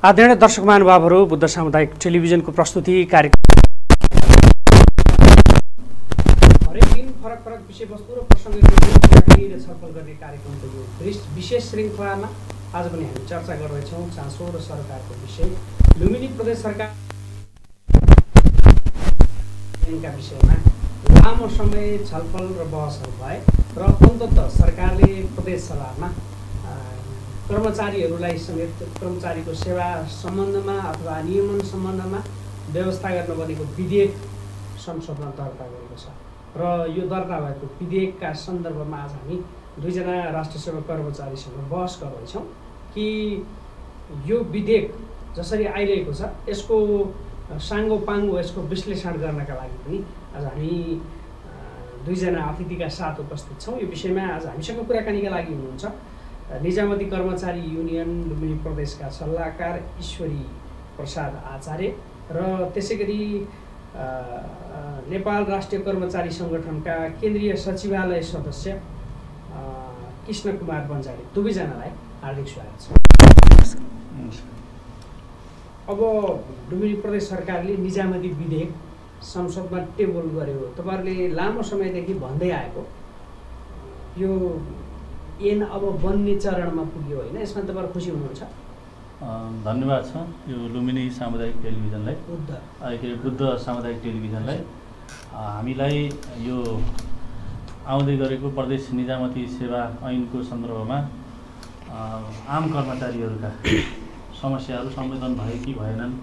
आदरणीय दर्शक महानुभावहरू बुद्ध सामुदायिक टेलिभिजनको प्रस्तुति कार्यक्रम। हरेक दिन फरक फरक विषयवस्तु र र छलफल गर्ने कार्यक्रमको यो विश- विशेष श्रृङ्खलामा आज पनि हामी चर्चा गर्दैछौँ। चासो र सरकारको विषय। लुम्बिनी प्रदेश सरकारका विषयमा लामो समय छलफल र बहसहरू भए र अन्तत सरकारले प्रदेश सभामा कर्मचारीहरूलाई समेत कर्मचारीको सेवा सम्बन्धमा अथवा नियमन सम्बन्धमा व्यवस्था गर्न बनेको विधेयक संसदमा दर्ता गरेको छ। र यो दर्ता भएको विधेयकका सन्दर्भमा आज हामी दुईजना राष्ट्रिय सेवा कर्मचारीसँग बहस गर्दैछौँ कि यो विधेयक जसरी आइरहेको छ यसको साङ्गो पाङ्गो यसको विश्लेषण गर्नका लागि पनि आज हामी दुईजना अतिथिका साथ उपस्थित छौँ। यो विषयमा आज हामीसँग कुराकानीका लागि हुनुहुन्छ। निजामती कर्मचारी युनियन लुम्बिनी प्रदेशका सल्लाहकार ईश्वरी प्रसाद आचार्य र त्यसै गरी नेपाल राष्ट्रिय कर्मचारी सङ्गठनका केन्द्रीय सचिवालय सदस्य कृष्ण कुमार बन्जारी दुवैजनालाई हार्दिक स्वागत छ। अब लुम्बिनी प्रदेश सरकारले निजामती विधेयक संसदमा टेबल गर्यो। तपाईँहरूले लामो समयदेखि भन्दै आएको। यो ऐन अब बन्ने चरणमा पुग्यो होइन? यसमा तपाईँहरू खुसी हुनुहुन्छ? धन्यवाद छ यो लुम्बिनी सामुदायिक टेलिभिजनलाई। बुद्ध। के अरे बुद्ध सामुदायिक टेलिभिजनलाई। हामीलाई यो आउँदै गरेको प्रदेश निजामती सेवा ऐनको सन्दर्भमा आम कर्मचारीहरूका समस्याहरू संवेदन भए कि भएनन्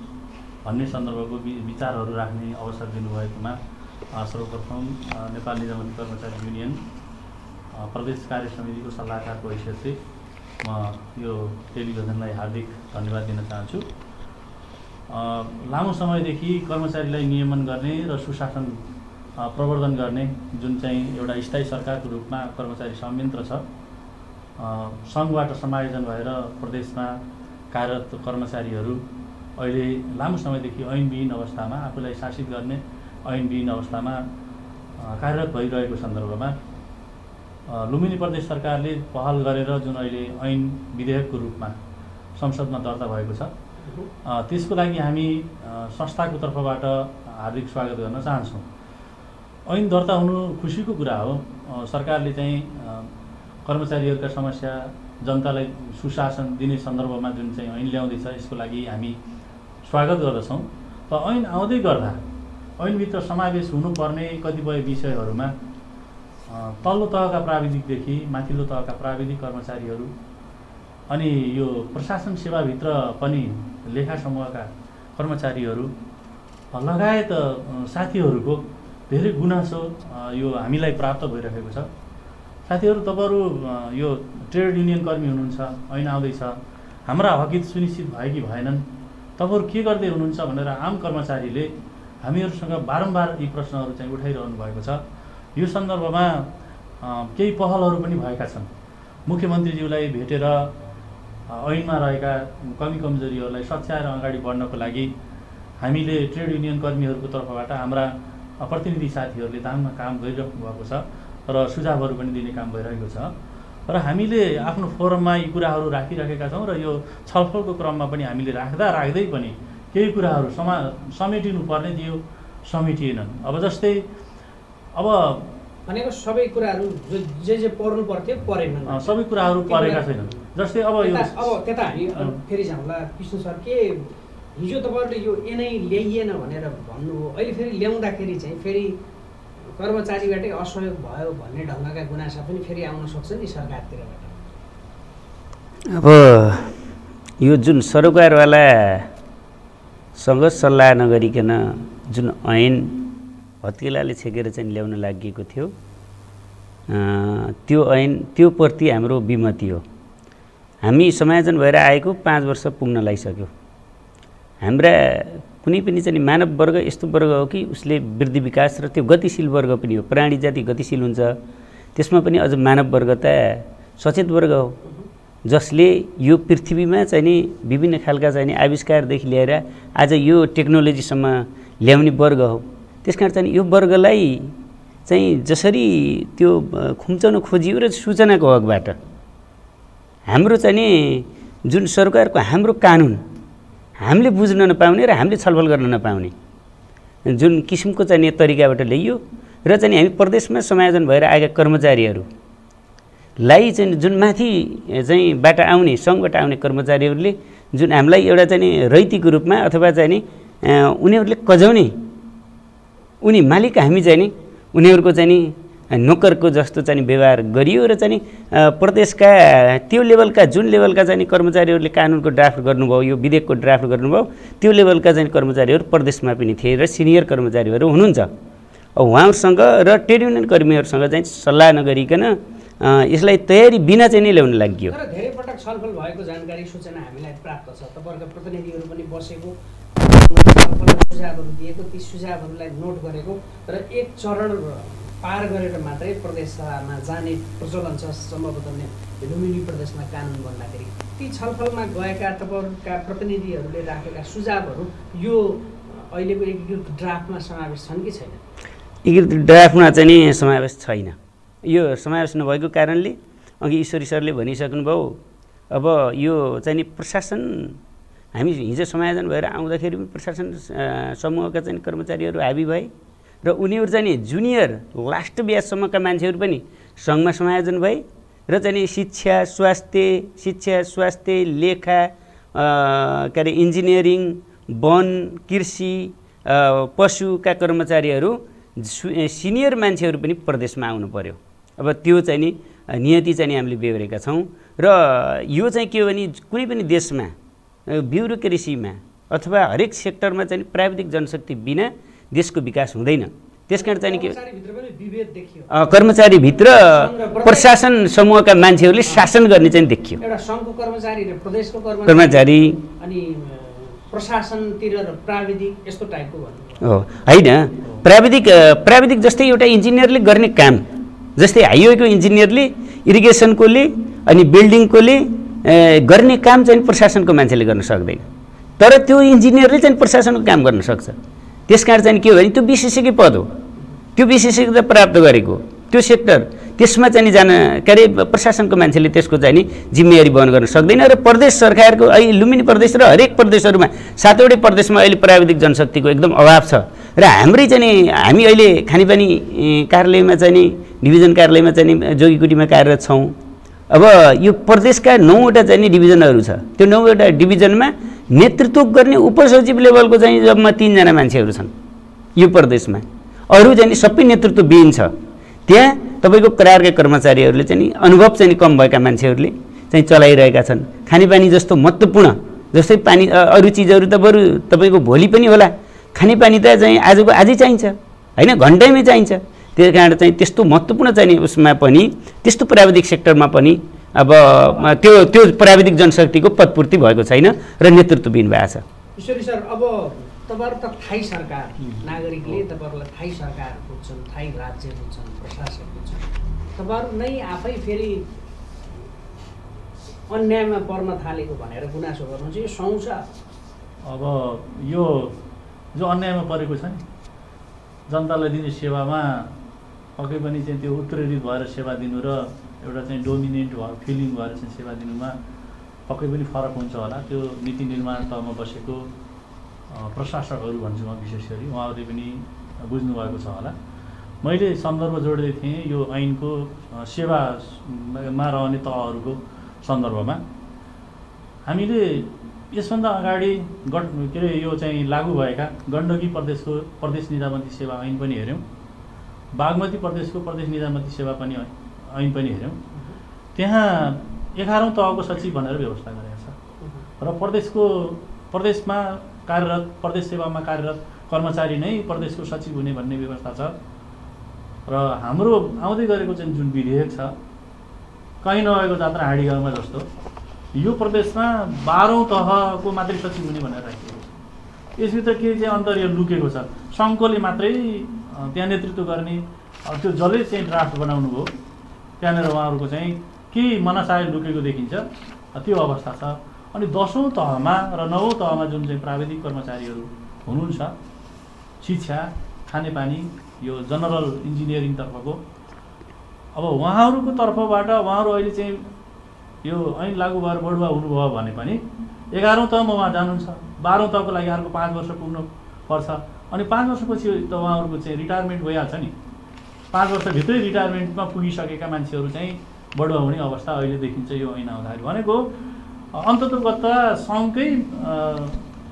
भन्ने सन्दर्भको विचारहरू राख्ने अवसर दिनुभएकोमा सर्वप्रथम नेपाल निजामती कर्मचारी युनियन प्रदेश कार्य समितिको सल्लाहकारको हैसियतले म यो टेलिभिजनलाई हार्दिक धन्यवाद दिन चाहन्छु। लामो समयदेखि कर्मचारीलाई नियमन गर्ने र सुशासन प्रवर्धन गर्ने जुन चाहिँ एउटा स्थायी सरकारको रूपमा कर्मचारी संयन्त्र छ सङ्घबाट समायोजन भएर प्रदेशमा कार्यरत कर्मचारीहरू अहिले लामो समयदेखि ऐनविहीन अवस्थामा आफूलाई शासित गर्ने ऐनविहीन अवस्थामा कार्यरत भइरहेको सन्दर्भमा लुम्बिनी प्रदेश सरकारले पहल गरेर जुन अहिले ऐन विधेयकको रूपमा संसदमा दर्ता भएको छ त्यसको लागि हामी संस्थाको तर्फबाट हार्दिक स्वागत गर्न चाहन्छौँ। ऐन दर्ता हुनु खुसीको कुरा हो। सरकारले चाहिँ कर्मचारीहरूका समस्या जनतालाई सुशासन दिने सन्दर्भमा जुन चाहिँ ऐन ल्याउँदैछ यसको लागि हामी स्वागत गर्दछौँ। त ऐन आउँदै गर्दा ऐनभित्र समावेश हुनुपर्ने कतिपय विषयहरूमा तल्लो तहका प्राविधिकदेखि माथिल्लो तहका प्राविधिक कर्मचारीहरू अनि यो प्रशासन सेवाभित्र पनि लेखा समूहका कर्मचारीहरू लगायत साथीहरूको धेरै गुनासो यो हामीलाई प्राप्त भइरहेको छ। साथीहरू तपाईँहरू यो ट्रेड युनियन कर्मी हुनुहुन्छ ऐन आउँदैछ। हाम्रा हकित सुनिश्चित भए कि भएनन्। तपाईँहरू के गर्दै हुनुहुन्छ भनेर आम कर्मचारीले हामीहरूसँग बारम्बार यी प्रश्नहरू चाहिँ उठाइरहनु भएको छ। यो सन्दर्भमा केही पहलहरू पनि भएका छन्। मुख्यमन्त्रीज्यूलाई भेटेर ऐनमा रहेका कमी कमजोरीहरूलाई सच्याएर अगाडि बढ्नको लागि हामीले ट्रेड युनियन कर्मीहरूको तर्फबाट हाम्रा प्रतिनिधि साथीहरूले दाममा काम गरिराख्नु भएको छ र सुझावहरू पनि दिने काम भइरहेको छ। र हामीले आफ्नो फोरममा यी कुराहरू राखिराखेका छौँ र यो छलफलको क्रममा पनि हामीले राख्दा राख्दै पनि केही कुराहरू समा समेटिनु पर्ने थियो समेटिएनन्। अब जस्तै अब भनेको सबै कुराहरू जो जे जे पर्नु पर्थ्यो परेनन् अ, सबै कुराहरू परेका छैनन्। जस्तै अब यो त्यता अब त्यता हामी। फेरि जाउँला विष्णु सर के हिजो तपाईँहरूले यो एनै ल्याइएन भनेर भन्नुभयो अहिले फेरि ल्याउँदाखेरि चाहिँ फेरि कर्मचारीबाटै असहयोग भयो भन्ने ढङ्गका गुनासा पनि फेरि आउन सक्छ नि सरकारतिरबाट अब यो जुन सरोकारवालासँग सल्लाह नगरिकन जुन ऐन हत्केलाले छेकेर चाहिँ ल्याउन लागि थियो। त्यो ऐन त्यो प्रति हाम्रो विमति हो। हामी समायोजन भएर आएको पाँच वर्ष पुग्न लागिसक्यो। हाम्रा कुनै पनि चाहिँ मानव वर्ग यस्तो वर्ग हो कि उसले वृद्धि विकास र त्यो गतिशील वर्ग पनि हो। प्राणी जाति गतिशील हुन्छ। त्यसमा पनि अझ मानव वर्ग त सचेत वर्ग हो। जसले यो पृथ्वीमा चाहिँ नि विभिन्न खालका चाहिँ नि आविष्कारदेखि लिएर आज यो टेक्नोलोजीसम्म ल्याउने वर्ग हो। त्यस कारण चाहिँ यो वर्गलाई चाहिँ जसरी त्यो खुम्चाउन खोजियो र सूचनाको हकबाट हाम्रो चाहिँ नि जुन सरकारको हाम्रो कानुन हामीले बुझ्न नपाउने र हामीले छलफल गर्न नपाउने जुन किसिमको चाहिँ तरिकाबाट ल्याइयो र चाहिँ हामी प्रदेशमा समायोजन भएर आएका कर्मचारीहरूलाई चाहिँ जुन माथि चाहिँ बाट आउने सङ्घबाट आउने कर्मचारीहरूले जुन हामीलाई एउटा चाहिँ नि रैतीको रूपमा अथवा चाहिँ नि उनीहरूले कजाउने उनी मालिक हामी चाहिँ नि उनीहरूको चाहिँ नि नोकरको जस्तो चाहिँ व्यवहार गरियो र चाहिँ प्रदेशका त्यो लेभलका जुन लेभलका चाहिँ कर्मचारीहरूले कानुनको ड्राफ्ट गर्नुभयो यो विधेयकको ड्राफ्ट गर्नुभयो त्यो लेभलका चाहिँ कर्मचारीहरू प्रदेशमा पनि थिए र सिनियर कर्मचारीहरू हुनुहुन्छ। उहाँहरूसँग र ट्रेड युनियन कर्मीहरूसँग चाहिँ सल्लाह नगरिकन यसलाई तयारी बिना चाहिँ नै ल्याउन लागि धेरै पटक छलफल भएको जानकारी सूचना हामीलाई प्राप्त छ। पनि बसेको सुझावहरू दिएको ती सुझावहरूलाई नोट गरेको र एक चरण पार गरेर मात्रै प्रदेशसभामा जाने प्रचलन छ सम्भवतः लुम्बिनी प्रदेशमा कानुन बन्दाखेरि। ती छलफलमा गएका तपाईँहरूका प्रतिनिधिहरूले राखेका सुझावहरू यो अहिलेको एकीकृत ड्राफ्टमा समावेश छन् कि छैन? एकीकृत ड्राफ्टमा चाहिँ नि समावेश छैन। यो समावेश नभएको कारणले अघि ईश्वरी सरले भनिसक्नुभयो अब यो चाहिँ नि प्रशासन हामी हिजो समायोजन भएर आउँदाखेरि पनि प्रशासन समूहका चाहिँ कर्मचारीहरू हाबी भए र उनीहरू चाहिँ जुनियर लास्ट ब्याजसम्मका मान्छेहरू पनि सङ्घमा समायोजन भए र चाहिँ शिक्षा स्वास्थ्य शिक्षा स्वास्थ्य लेखा के अरे इन्जिनियरिङ वन कृषि पशुका कर्मचारीहरू सिनियर मान्छेहरू पनि प्रदेशमा आउनु पऱ्यो अब त्यो चाहिँ नि नियति चाहिँ हामीले बेहोरेका छौँ र यो चाहिँ के हो भने कुनै पनि देशमा ब्युरोक्रेसीमा अथवा हरेक सेक्टरमा चाहिँ प्राविधिक जनशक्ति बिना देशको विकास हुँदैन। त्यस कारण चाहिँ के कर्मचारीभित्र प्रशासन समूहका मान्छेहरूले शासन गर्ने चाहिँ देखियो। कर्मचारी हो होइन। प्राविधिक प्राविधिक जस्तै एउटा इन्जिनियरले गर्ने काम जस्तै हाइवेको इन्जिनियरले इरिगेसनकोले अनि बिल्डिङकोले गर्ने काम चाहिँ प्रशासनको मान्छेले गर्न सक्दैन। तर त्यो इन्जिनियरले चाहिँ प्रशासनको काम गर्न सक्छ। त्यस कारण चाहिँ के हो भने त्यो विशेषज्ञ पद हो। त्यो विशेषज्ञता प्राप्त गरेको त्यो सेक्टर त्यसमा चाहिँ जान के अरे प्रशासनको मान्छेले त्यसको चाहिँ नि जिम्मेवारी वहन गर्न सक्दैन र प्रदेश सरकारको अहिले लुम्बिनी प्रदेश र हरेक प्रदेशहरूमा सातवटै प्रदेशमा अहिले प्राविधिक जनशक्तिको एकदम अभाव छ। र हाम्रै चाहिँ हामी अहिले खानेपानी कार्यालयमा चाहिँ नि डिभिजन कार्यालयमा चाहिँ नि जोगीकुटीमा कार्यरत छौँ। अब यो प्रदेशका नौवटा चाहिँ नि डिभिजनहरू छ। त्यो नौवटा डिभिजनमा नेतृत्व गर्ने उपसचिव लेभलको चाहिँ जबमा तिनजना मान्छेहरू छन् यो प्रदेशमा। अरू चाहिँ सबै नेतृत्वविहीन छ। त्यहाँ तपाईँको करारका कर्मचारीहरूले चाहिँ नि अनुभव चाहिँ कम भएका मान्छेहरूले चाहिँ चलाइरहेका छन्। खानेपानी जस्तो महत्त्वपूर्ण जस्तै पानी अरू चिजहरू त बरु तपाईँको भोलि पनि होला। खानेपानी त चाहिँ आजको आजै चाहिन्छ। होइन घन्टैमै चाहिन्छ। त्यस कारण चाहिँ त्यस्तो महत्त्वपूर्ण चाहिँ उसमा पनि त्यस्तो प्राविधिक सेक्टरमा पनि अब त्यो त्यो प्राविधिक जनशक्तिको पदपूर्ति भएको छैन र नेतृत्वविहीन भएको छ ईश्वरी सर अब तपाईँहरू त थाई सरकार नागरिकले तपाईँहरूलाई थाई सरकार बुझ्छन् थाई राज्य बुझ्छन् प्रशासन बुझ्छन् तपाईँहरू नै आफै फेरि अन्यायमा पर्न थालेको भनेर गुनासो गर्नुहुन्छ। यो सुहाउँछ अब यो जो अन्यायमा परेको छ नि जनतालाई दिने सेवामा पक्कै पनि चाहिँ त्यो उत्प्रेरित भएर सेवा दिनु र एउटा चाहिँ डोमिनेन्ट भयो फिलिङ भएर चाहिँ सेवा दिनुमा पक्कै पनि फरक हुन्छ होला। त्यो नीति निर्माण तहमा बसेको प्रशासकहरू भन्छु म विशेष गरी उहाँहरूले पनि बुझ्नुभएको छ होला। मैले सन्दर्भ जोड्दै थिएँ यो ऐनको सेवामा रहने तहहरूको सन्दर्भमा। हामीले यसभन्दा अगाडि गण के अरे यो चाहिँ लागु भएका गण्डकी प्रदेशको प्रदेश निजामती सेवा ऐन पनि हेऱ्यौँ। बागमती प्रदेशको प्रदेश निजामती सेवा पनि ऐन पनि हेऱ्यौँ। त्यहाँ एघारौँ तहको सचिव भनेर व्यवस्था गरेको छ। र प्रदेशको प्रदेशमा कार्यरत प्रदेश सेवामा कार्यरत कर्मचारी नै प्रदेशको सचिव हुने भन्ने व्यवस्था छ। र हाम्रो आउँदै गरेको चाहिँ जुन विधेयक छ कहीँ नभएको जात्रा हाँडी गाउँमा जस्तो यो प्रदेशमा बाह्रौँ तहको मात्रै सचिव हुने भनेर राखिएको छ। यसभित्र के चाहिँ अन्तर यो लुकेको छ। सङ्घले मात्रै त्यहाँ नेतृत्व गर्ने त्यो जसले चाहिँ ड्राफ्ट बनाउनु भयो त्यहाँनिर उहाँहरूको चाहिँ केही मनसाय लुकेको देखिन्छ। त्यो अवस्था छ। अनि दसौँ तहमा र नवौँ तहमा जुन चाहिँ प्राविधिक कर्मचारीहरू हुनुहुन्छ शिक्षा खानेपानी यो जनरल इन्जिनियरिङतर्फको अब उहाँहरूको तर्फबाट उहाँहरू अहिले चाहिँ यो ऐन लागू भएर बढुवा हुनुभयो भने पनि एघारौँ तहमा उहाँ जानुहुन्छ। बाह्रौँ तहको लागि अर्को पाँच वर्ष पुग्नु पर्छ। अनि पाँच वर्षपछि त उहाँहरूको चाहिँ रिटायरमेन्ट भइहाल्छ नि। पाँच वर्षभित्रै रिटायरमेन्टमा पुगिसकेका मान्छेहरू चाहिँ बढुवा हुने अवस्था अहिले देखिन्छ यो ऐन आउँदाखेरि भनेको अन्ततोगत्ता सङ्घकै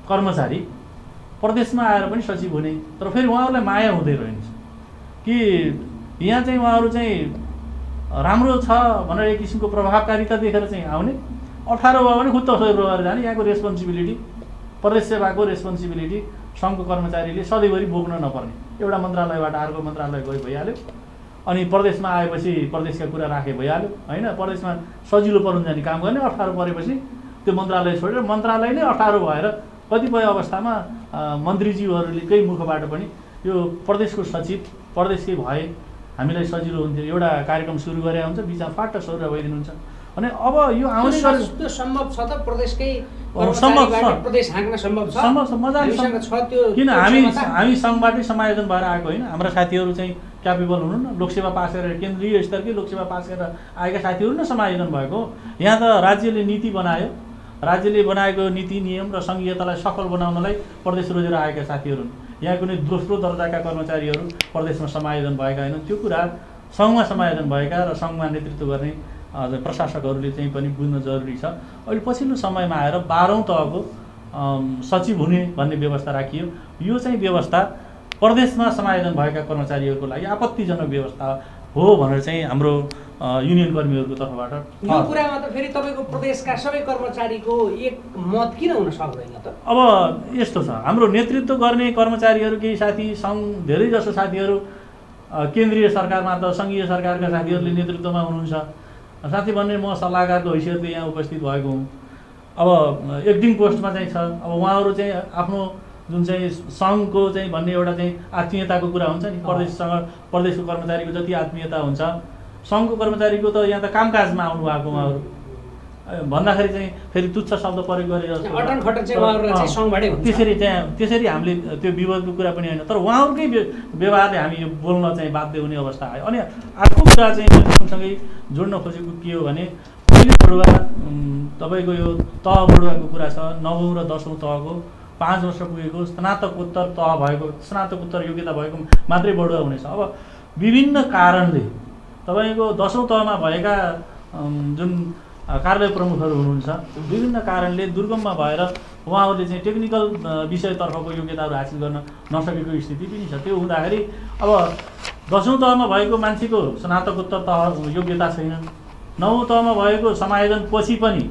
कर्मचारी प्रदेशमा आएर पनि सचिव हुने तर फेरि उहाँहरूलाई माया हुँदै रहन्छ। कि यहाँ चाहिँ उहाँहरू चाहिँ राम्रो छ भनेर एक किसिमको प्रभावकारिता देखेर चाहिँ आउने। अठार भयो भने खुत्त सय जाने यहाँको रेस्पोन्सिबिलिटी प्रदेश सेवाको रेस्पोन्सिबिलिटी सङ्घको कर्मचारीले सधैँभरि बोक्न नपर्ने। एउटा मन्त्रालयबाट अर्को मन्त्रालय गइ भइहाल्यो। अनि प्रदेशमा आएपछि प्रदेशका कुरा राखे भइहाल्यो होइन? प्रदेशमा सजिलो परुन जाने काम गर्ने अठारो परेपछि त्यो मन्त्रालय छोडेर मन्त्रालय नै अठारो भएर कतिपय अवस्थामा अ, मन्त्रीज्यूहरूकै मुखबाट पनि यो प्रदेशको सचिव प्रदेशकै भए हामीलाई सजिलो हुन्थ्यो। एउटा कार्यक्रम सुरु गरे हुन्छ बिचमा फाट सरुवा भइदिनुहुन्छ। भने अब यो सम्भव छ त प्रदेशकै किन हामी? हामी सङ्घबाटै समायोजन भएर आएको होइन। हाम्रा साथीहरू चाहिँ क्यापेबल हुनु न लोकसेवा पास गरेर केन्द्रीय स्तरकै लोकसेवा पास गरेर आएका साथीहरू नै समायोजन भएको। यहाँ त राज्यले नीति बनायो। राज्यले बनाएको नीति नियम र सङ्घीयतालाई सफल बनाउनलाई प्रदेश रोजेर आएका साथीहरू हुन्। यहाँ कुनै दोस्रो दर्जाका कर्मचारीहरू प्रदेशमा समायोजन भएका होइनन्। त्यो कुरा सङ्घमा समायोजन भएका र सङ्घमा नेतृत्व गर्ने प्रशासकहरूले चाहिँ पनि बुझ्न जरुरी छ। अहिले पछिल्लो समयमा आएर बाह्रौँ तहको सचिव हुने भन्ने व्यवस्था राखियो। यो चाहिँ व्यवस्था प्रदेशमा समायोजन भएका कर्मचारीहरूको लागि आपत्तिजनक व्यवस्था हो भनेर चाहिँ हाम्रो युनियन कर्मीहरूको तर्फबाट यो। कुरामा त फेरि तपाईँको प्रदेशका सबै कर्मचारीको एक मत किन हुन सक्दैन त? अब यस्तो छ हाम्रो नेतृत्व गर्ने कर्मचारीहरू केही साथी सङ्घ धेरै जसो साथीहरू केन्द्रीय सरकारमा त सङ्घीय सरकारका साथीहरूले नेतृत्वमा हुनुहुन्छ। साथी भन्ने म सल्लाहकारको हैसियतले यहाँ उपस्थित भएको हुँ। अब एक्टिङ पोस्टमा चाहिँ छ। अब उहाँहरू चाहिँ आफ्नो जुन चाहिँ सङ्घको चाहिँ भन्ने एउटा चाहिँ आत्मीयताको कुरा हुन्छ नि प्रदेशसँग प्रदेशको कर्मचारीको जति आत्मीयता हुन्छ सङ्घको कर्मचारीको त यहाँ त कामकाजमा आउनु भएको उहाँहरू। भन्दाखेरि चाहिँ फेरि तुच्छ शब्द प्रयोग गरे जस्तो अटन खटन चाहिँ उहाँहरूलाई चाहिँ अँ, सङ्घबाटै हुन्छ। त्यसरी चाहिँ त्यसरी हामीले त्यो विवादको कुरा पनि होइन। तर उहाँहरूकै व्य- व्यवहारले हामी यो बोल्न चाहिँ बाध्य हुने अवस्था आयो। अनि अर्को कुरा चाहिँ सँगसँगै जोड्न खोजेको के हो भने पहिलो बडुवा तपाईँको यो तह बडुवाको कुरा छ नवौँ र दसौँ तहको पाँच वर्ष पुगेको स्नातकोत्तर तह भएको स्नातकोत्तर योग्यता भएको मात्रै बडुवा हुनेछ। अब विभिन्न कारणले तपाईँको दसौँ तहमा भएका जुन कार्यालय प्रमुखहरू हुनुहुन्छ। विभिन्न कारणले दुर्गममा भएर उहाँहरूले चाहिँ टेक्निकल विषयतर्फको योग्यताहरू हासिल गर्न नसकेको स्थिति पनि छ। त्यो हुँदाखेरि अब दसौँ तहमा भएको मान्छेको स्नातकोत्तर तह योग्यता छैन। नवौँ तहमा भएको समायोजन पछि पनि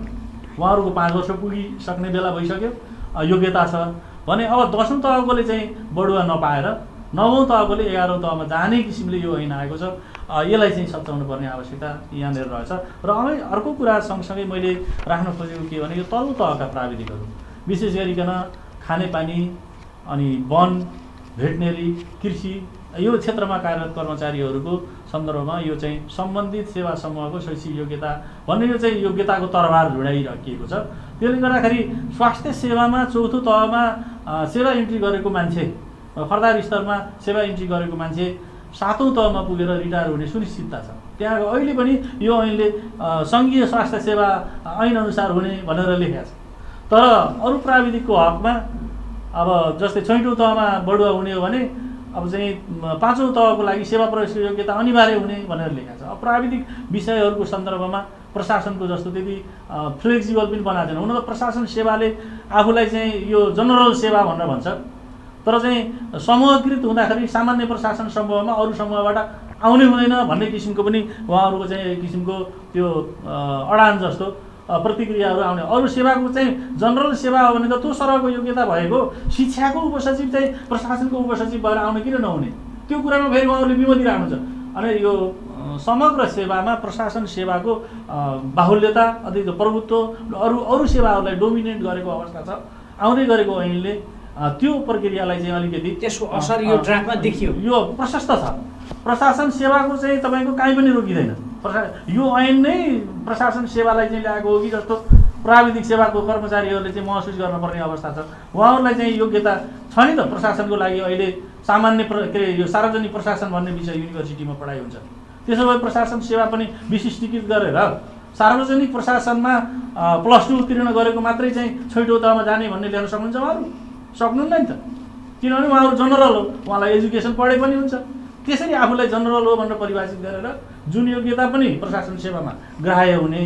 उहाँहरूको पाँच वर्ष पुगिसक्ने बेला भइसक्यो। योग्यता छ भने अब दसौँ तहकोले चाहिँ बढुवा नपाएर नवौँ तहकोले एघारौँ तहमा जाने किसिमले यो ऐन आएको छ। यसलाई चाहिँ सच्याउनु पर्ने आवश्यकता यहाँनिर रहेछ। र अब अर्को कुरा सँगसँगै मैले राख्न खोजेको के भने यो तल्लो तहका प्राविधिकहरू विशेष गरिकन खानेपानी अनि वन भेटनेरी कृषि यो क्षेत्रमा कार्यरत कर्मचारीहरूको सन्दर्भमा यो चाहिँ सम्बन्धित सेवा समूहको शैक्षिक योग्यता भन्ने यो चाहिँ योग्यताको तरबार झुडाइराखिएको छ। त्यसले गर्दाखेरि स्वास्थ्य सेवामा चौथो तहमा सेवा इन्ट्री गरेको मान्छे अ, फर्दार स्तरमा सेवा इन्ट्री गरेको मान्छे सातौँ तहमा पुगेर रिटायर हुने सुनिश्चितता छ। त्यहाँ अहिले पनि यो ऐनले सङ्घीय स्वास्थ्य सेवा ऐनअनुसार हुने भनेर लेखेको छ तर अरू प्राविधिकको हकमा अब जस्तै छैटौँ तहमा बढुवा हुने हो भने अब चाहिँ पाँचौँ तहको लागि सेवा प्रवेशको योग्यता अनिवार्य हुने भनेर लेखेको छ अब प्राविधिक विषयहरूको सन्दर्भमा प्रशासनको जस्तो त्यति फ्लेक्सिबल पनि बनाएको छैन हुन त प्रशासन सेवाले आफूलाई चाहिँ यो जनरल सेवा भनेर भन्छ तर चाहिँ समूहकृत हुँदाखेरि सामान्य प्रशासन समूहमा अरू समूहबाट आउने हुँदैन भन्ने किसिमको पनि उहाँहरूको चाहिँ किसिमको त्यो अडान जस्तो प्रतिक्रियाहरू आउने। अरू सेवाको चाहिँ जनरल सेवा हो भने त त्यो सरहको योग्यता भएको शिक्षाको उपसचिव चाहिँ प्रशासनको उपसचिव भएर आउने किन नहुने? त्यो कुरामा फेरि उहाँहरूले विमति राख्नु छ अनि यो समग्र सेवामा प्रशासन सेवाको बाहुल्यता अतिरिक्त प्रभुत्व अरू अरू सेवाहरूलाई डोमिनेट गरेको अवस्था छ। आउँदै गरेको ऐनले त्यो प्रक्रियालाई चाहिँ अलिकति त्यसको असर यो ड्राफ्टमा देखियो। यो प्रशस्त छ। प्रशासन सेवाको चाहिँ तपाईँको काहीँ पनि रोकिँदैन। प्रशा यो ऐन नै प्रशासन सेवालाई चाहिँ ल्याएको हो कि जस्तो प्राविधिक सेवाको कर्मचारीहरूले चाहिँ महसुस गर्नुपर्ने अवस्था छ। उहाँहरूलाई चाहिँ योग्यता छ नि त प्रशासनको लागि अहिले सामान्य प्र के अरे यो सार्वजनिक प्रशासन भन्ने विषय युनिभर्सिटीमा पढाइ हुन्छ। त्यसो भए प्रशासन सेवा पनि विशिष्टीकृत गरेर सार्वजनिक प्रशासनमा प्लस टू उत्तीर्ण गरेको मात्रै चाहिँ छैटौँ तहमा जाने भन्ने ल्याउन सक्नुहुन्छ उहाँहरू सक्नुहुन्न नि त। किनभने उहाँहरू जनरल हो उहाँलाई एजुकेसन पढे पनि हुन्छ। त्यसरी आफूलाई जनरल हो भनेर परिभाषित गरेर जुन योग्यता पनि प्रशासन सेवामा ग्राह्य हुने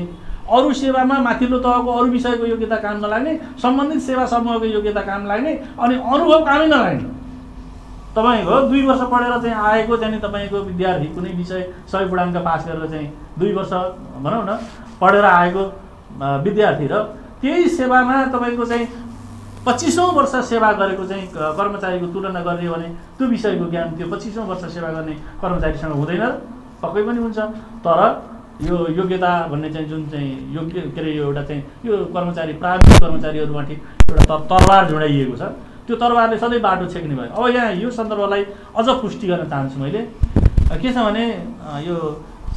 अरू सेवामा माथिल्लो तहको अरू विषयको योग्यता काम नलाग्ने सम्बन्धित सेवा समूहको योग्यता काम लाग्ने अनि अनुभव कामै नलाग्ने। तपाईँको दुई वर्ष पढेर चाहिँ आएको चाहिँ तपाईँको विद्यार्थी कुनै विषय सय पूर्णाङ्क पास गरेर चाहिँ दुई वर्ष भनौँ न पढेर आएको विद्यार्थी र त्यही सेवामा तपाईँको चाहिँ पच्चिसौँ वर्ष सेवा गरेको चाहिँ कर्मचारीको तुलना गर्ने भने त्यो विषयको ज्ञान त्यो पच्चिसौँ वर्ष सेवा गर्ने कर्मचारीसँग हुँदैन पक्कै पनि हुन्छ। तर यो योग्यता भन्ने चाहिँ जुन चाहिँ योग्य के अरे यो एउटा चाहिँ यो कर्मचारी प्राविधिक कर्मचारीहरूमाथि एउटा तरबार जोडाइएको छ। त्यो तरबारले सधैँ बाटो छेक्ने भयो। अब यहाँ यो सन्दर्भलाई अझ पुष्टि गर्न चाहन्छु मैले। के छ भने यो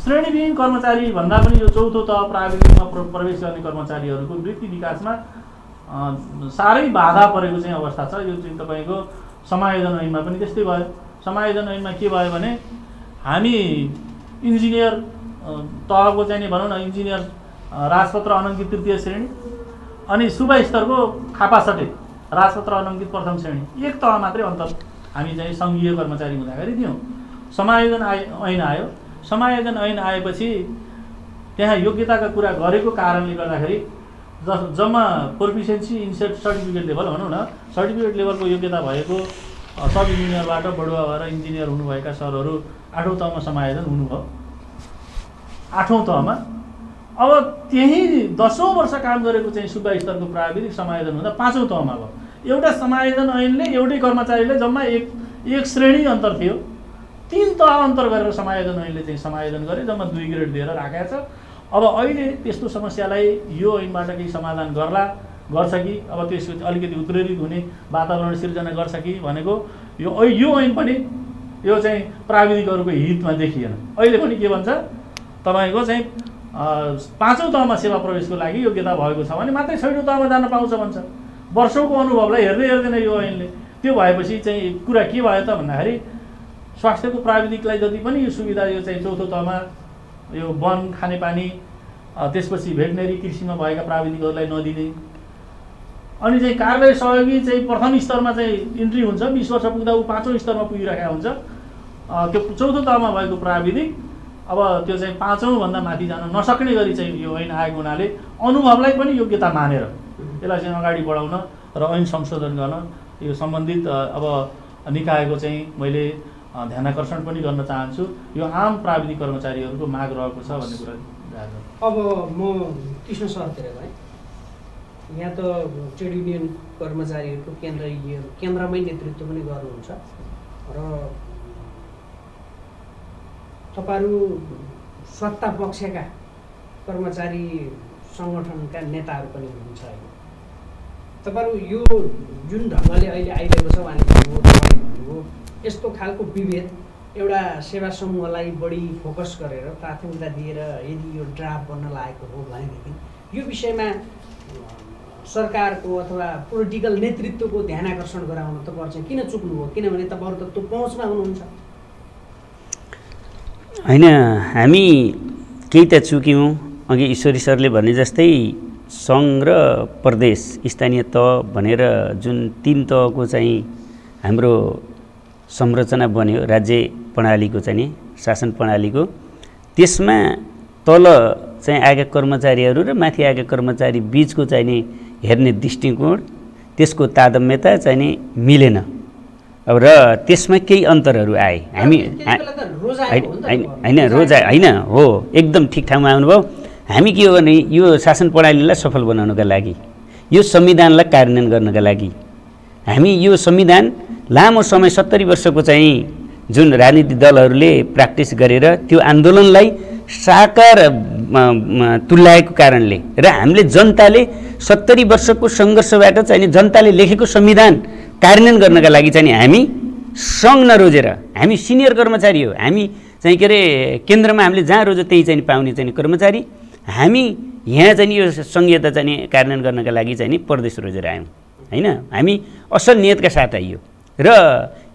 श्रेणीविहीन कर्मचारी भन्दा पनि यो चौथो तह प्राविधिकमा प्रवेश गर्ने कर्मचारीहरूको वृत्ति विकासमा साह्रै बाधा परेको चाहिँ अवस्था छ। यो चाहिँ तपाईँको समायोजन ऐनमा पनि त्यस्तै भयो। समायोजन ऐनमा के भयो भने हामी इन्जिनियर तहको चाहिँ नि भनौँ न इन्जिनियर राजपत्र अनङ्कित तृतीय श्रेणी अनि सुबा स्तरको खापासटे राजपत्र अनङ्कित प्रथम श्रेणी। एक तह मात्रै अन्तर हामी चाहिँ सङ्घीय कर्मचारी हुँदाखेरि थियौँ समायोजन आए ऐन आयो। समायोजन ऐन आएपछि त्यहाँ योग्यताका कुरा गरेको कारणले गर्दाखेरि जस जम्मा प्रोफिसियन्सी इन्सेट सर्टिफिकेट लेभल भनौँ न। सर्टिफिकेट लेभलको योग्यता भएको सब इन्जिनियरबाट बढुवा भएर इन्जिनियर हुनुभएका सरहरू आठौँ तहमा समायोजन हुनुभयो। आठौँ तहमा। अब त्यही दसौँ वर्ष काम गरेको चाहिँ सुब्बा स्तरको प्राविधिक समायोजन हुँदा पाँचौँ तहमा भयो। एउटा समायोजन ऐनले एउटै कर्मचारीले जम्मा एक एक श्रेणी अन्तर थियो। तिन तह अन्तर गरेर समायोजन ऐनले चाहिँ समायोजन गरे जम्मा दुई ग्रेड दिएर राखेको छ। अब अहिले त्यस्तो समस्यालाई यो ऐनबाट केही समाधान गर्ला गर्छ कि? अब त्यसको अलिकति उत्प्रेरित हुने वातावरण सिर्जना गर्छ कि भनेको यो यो ऐन पनि यो चाहिँ प्राविधिकहरूको हितमा देखिएन। अहिले पनि के भन्छ तपाईँको चाहिँ पाँचौँ तहमा सेवा प्रवेशको लागि योग्यता भएको छ भने मात्रै छैटौँ तहमा जान पाउँछ भन्छ। वर्षौँको अनुभवलाई हेर्दै हेर्दैन यो ऐनले। त्यो भएपछि चाहिँ कुरा के भयो त भन्दाखेरि स्वास्थ्यको प्राविधिकलाई जति पनि यो सुविधा यो चाहिँ चौथो तहमा यो वन खानेपानी त्यसपछि भेटनेरी कृषिमा भएका प्राविधिकहरूलाई नदिने। अनि चाहिँ कार्यालय सहयोगी चाहिँ प्रथम स्तरमा चाहिँ इन्ट्री हुन्छ बिस वर्ष पुग्दा ऊ पाँचौँ स्तरमा पुगिरहेको हुन्छ। त्यो चौथो तहमा भएको प्राविधिक अब त्यो चाहिँ पाँचौँभन्दा माथि जान नसक्ने गरी चाहिँ यो ऐन आएको हुनाले अनुभवलाई पनि योग्यता मानेर यसलाई चाहिँ अगाडि बढाउन र ऐन संशोधन गर्न यो सम्बन्धित अब निकायको चाहिँ मैले ध्यानकर्षण पनि गर्न चाहन्छु। यो आम प्राविधिक कर्मचारीहरूको माग रहेको छ भन्ने कुरा अब म कृष्ण सरतिर गएँ। यहाँ त ट्रेड युनियन कर्मचारीहरूको केन्द्रीय केन्द्रमै नेतृत्व पनि गर्नुहुन्छ। र तपाईँहरू सत्ता पक्षका कर्मचारी सङ्गठनका नेताहरू पनि हुनुहुन्छ अहिले तपाईँहरू यो जुन ढङ्गले अहिले आइरहेको छ उहाँले भन्नुभयो यस्तो खालको विभेद एउटा सेवा समूहलाई बढी फोकस गरेर प्राथमिकता दिएर यदि यो ड्राफ्ट बन्न लागेको हो भनेदेखि यो विषयमा सरकारको अथवा पोलिटिकल नेतृत्वको ध्यान आकर्षण गराउन तपाईँहरू चाहिँ किन चुक्नुभयो किनभने तपाईँहरू त त्यो पहुँचमा हुनुहुन्छ। होइन हामी केही त चुक्यौँ। अघि ईश्वरी सरले भने जस्तै सङ्घ र प्रदेश स्थानीय तह भनेर जुन तिन तहको चाहिँ हाम्रो संरचना बन्यो राज्य प्रणालीको चाहिँ नि शासन प्रणालीको। त्यसमा तल चाहिँ आएका कर्मचारीहरू र माथि आएका कर्मचारी बिचको चाहिँ नि हेर्ने दृष्टिकोण त्यसको तादम्यता चाहिँ नि मिलेन। अब र त्यसमा केही अन्तरहरू आए। हामी होइन रोजा होइन हो एकदम ठिक ठाउँमा आउनुभयो। हामी के हो भने यो शासन प्रणालीलाई सफल बनाउनका लागि यो संविधानलाई कार्यान्वयन गर्नका लागि हामी यो संविधान लामो समय सत्तरी वर्षको चाहिँ जुन राजनीतिक दलहरूले प्र्याक्टिस गरेर त्यो आन्दोलनलाई साकार तुल्याएको कारणले र हामीले जनताले सत्तरी वर्षको सङ्घर्षबाट चाहिँ जनताले लेखेको संविधान कार्यान्वयन गर्नका लागि चाहिँ हामी सङ्घ नरोजेर हामी सिनियर कर्मचारी हो हामी चाहिँ के अरे केन्द्रमा हामीले जहाँ रोज्यो त्यही चाहिँ पाउने चाहिँ कर्मचारी हामी यहाँ चाहिँ यो सङ्घीयता चाहिँ कार्यान्वयन गर्नका लागि चाहिँ प्रदेश रोजेर आयौँ होइन? हामी असल नियतका साथ आइयो। र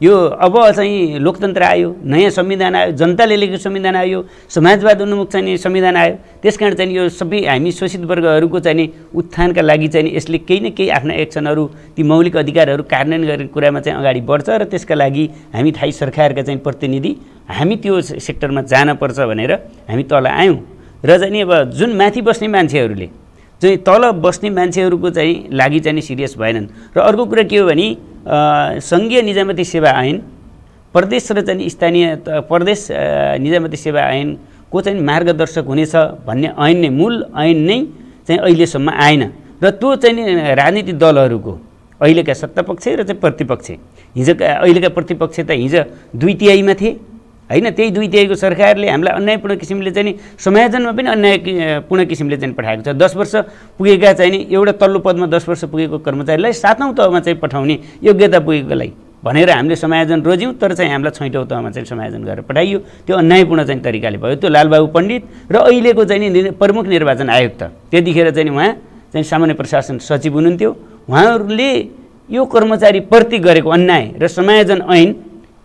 यो अब चाहिँ लोकतन्त्र आयो नयाँ संविधान आयो जनताले लेखेको संविधान आयो समाजवाद उन्मुख चाहिँ संविधान आयो। त्यस कारण चाहिँ यो सबै हामी शोषित वर्गहरूको चाहिँ उत्थानका लागि चाहिँ यसले केही न केही आफ्ना एक्सनहरू ती मौलिक अधिकारहरू कार्यान्वयन गर्ने कुरामा चाहिँ अगाडि बढ्छ र त्यसका लागि हामी थाई सरकारका चाहिँ प्रतिनिधि हामी त्यो सेक्टरमा जानुपर्छ भनेर हामी तल आयौँ। र चाहिँ अब जुन माथि बस्ने मान्छेहरूले चाहिँ तल बस्ने मान्छेहरूको चाहिँ लागि चाहिँ सिरियस भएनन्। र अर्को कुरा के हो भने सङ्घीय निजामती सेवा ऐन प्रदेश र चाहिँ स्थानीय प्रदेश निजामती सेवा ऐनको चाहिँ मार्गदर्शक हुनेछ भन्ने ऐन नै मूल ऐन नै चाहिँ अहिलेसम्म आएन र त्यो चाहिँ राजनीतिक दलहरूको अहिलेका सत्तापक्ष र चाहिँ प्रतिपक्ष हिजोका अहिलेका प्रतिपक्ष त हिजो दुई तिहाईमा थिए होइन? त्यही दुई तिहाईको सरकारले हामीलाई अन्यायपूर्ण किसिमले चाहिँ समायोजनमा पनि अन्यायपूर्ण किसिमले चाहिँ पठाएको छ। दस वर्ष पुगेका चाहिँ नि एउटा तल्लो पदमा दस वर्ष पुगेको कर्मचारीलाई सातौँ तहमा चाहिँ पठाउने योग्यता पुगेकोलाई भनेर हामीले समायोजन रोज्यौँ तर चाहिँ हामीलाई छैटौँ तहमा चाहिँ समायोजन गरेर पठाइयो। त्यो अन्यायपूर्ण चाहिँ तरिकाले भयो। त्यो लालबाबु पण्डित र अहिलेको चाहिँ नि प्रमुख निर्वाचन आयुक्त। त्यतिखेर चाहिँ उहाँ चाहिँ सामान्य प्रशासन सचिव हुनुहुन्थ्यो। उहाँहरूले यो कर्मचारीप्रति गरेको अन्याय र समायोजन ऐन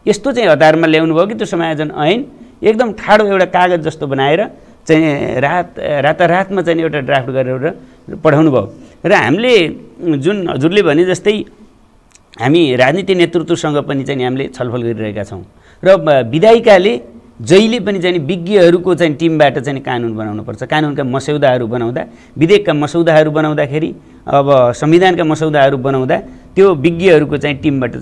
यस्तो चाहिँ हतारमा ल्याउनु भयो कि त्यो समायोजन ऐन? एकदम ठाडो एउटा कागज जस्तो बनाएर चाहिँ रात रातारातमा चाहिँ एउटा ड्राफ्ट गरेर पठाउनु भयो। र हामीले जुन हजुरले भने जस्तै हामी राजनीति नेतृत्वसँग पनि चाहिँ हामीले छलफल गरिरहेका छौँ। र विधायिकाले जहिले पनि चाहिँ विज्ञहरूको चाहिँ टिमबाट चाहिँ कानुन बनाउनुपर्छ। कानुनका मसौदाहरू बनाउँदा विधेयकका मसौदाहरू बनाउँदाखेरि अब संविधानका मसौदाहरू बनाउँदा त्यो विज्ञहरूको चाहिँ टिमबाट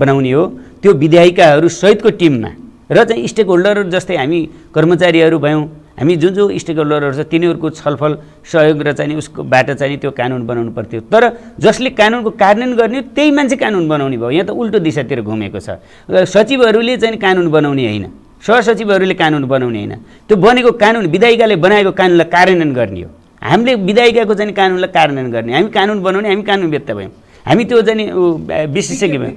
बनाउने हो। त्यो विधायिकाहरू सहितको टिममा र चाहिँ स्टेक होल्डरहरू जस्तै हामी कर्मचारीहरू भयौँ हामी जुन जो स्टेक होल्डरहरू छ तिनीहरूको छलफल सहयोग र चाहिँ उसकोबाट चाहिँ त्यो कानुन बनाउनु पर्थ्यो। तर जसले कानुनको कार्यान्वयन गर्ने त्यही मान्छे कानुन बनाउने भयो। यहाँ त उल्टो दिशातिर घुमेको छ। सचिवहरूले चाहिँ कानुन बनाउने होइन। सहसचिवहरूले कानुन बनाउने होइन। त्यो बनेको कानुन विधायिकाले बनाएको कानुनलाई कार्यान्वयन गर्ने हो। हामीले विधायिकाको चाहिँ कानुनलाई कार्यान्वयन गर्ने हामी कानुन बनाउने हामी कानुनवेत्ता भयौँ। हामी त्यो चाहिँ विशेषज्ञ भयौँ।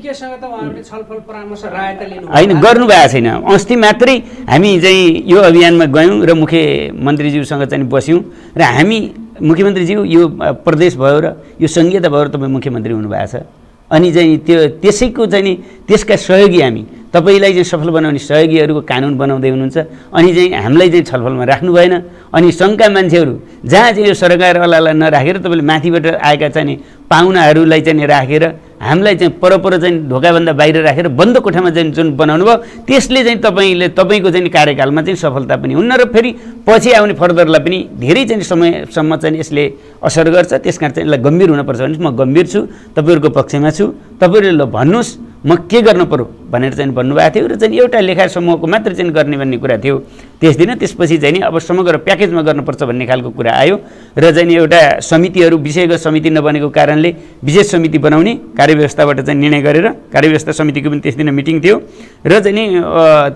होइन गर्नु भएको छैन। अस्ति मात्रै हामी चाहिँ यो अभियानमा गयौँ र मुख्यमन्त्रीज्यूसँग चाहिँ बस्यौँ र हामी मुख्यमन्त्रीज्यू यो प्रदेश भयो र यो सङ्घीयता भयो र तपाईँ मुख्यमन्त्री हुनुभएको छ। अनि चाहिँ त्यो त्यसैको चाहिँ नि त्यसका सहयोगी हामी। तपाईँलाई चाहिँ सफल बनाउने सहयोगीहरूको कानुन बनाउँदै हुनुहुन्छ। अनि चाहिँ हामीलाई चाहिँ छलफलमा राख्नु भएन। अनि सङ्घका मान्छेहरू जहाँ चाहिँ यो सरकारवालालाई नराखेर तपाईँले माथिबाट आएका चाहिँ पाहुनाहरूलाई चाहिँ राखेर हामीलाई चाहिँ परपर चाहिँ ढोकाभन्दा बाहिर राखेर बन्द कोठामा चाहिँ जुन बनाउनु भयो त्यसले चाहिँ तपाईँले तपाईँको चाहिँ कार्यकालमा चाहिँ सफलता पनि हुन्न र फेरि पछि आउने फर्दरलाई पनि धेरै चाहिँ समयसम्म चाहिँ यसले असर गर्छ। त्यस कारण चाहिँ यसलाई गम्भीर हुनपर्छ भने म गम्भीर छु तपाईँहरूको पक्षमा छु। तपाईँहरूले भन्नुहोस्। म के गर्नु पऱ्यो भनेर चाहिँ भन्नुभएको थियो र चाहिँ एउटा लेखा समूहको मात्र चाहिँ गर्ने भन्ने कुरा थियो। त्यस दिन त्यसपछि चाहिँ नि अब समग्र प्याकेजमा गर्नुपर्छ भन्ने खालको कुरा आयो र चाहिँ एउटा समितिहरू विषयगत समिति नबनेको कारणले विशेष समिति बनाउने कार्यव्यवस्थाबाट चाहिँ निर्णय गरेर कार्यव्यवस्था समितिको पनि त्यस दिन मिटिङ थियो र चाहिँ नि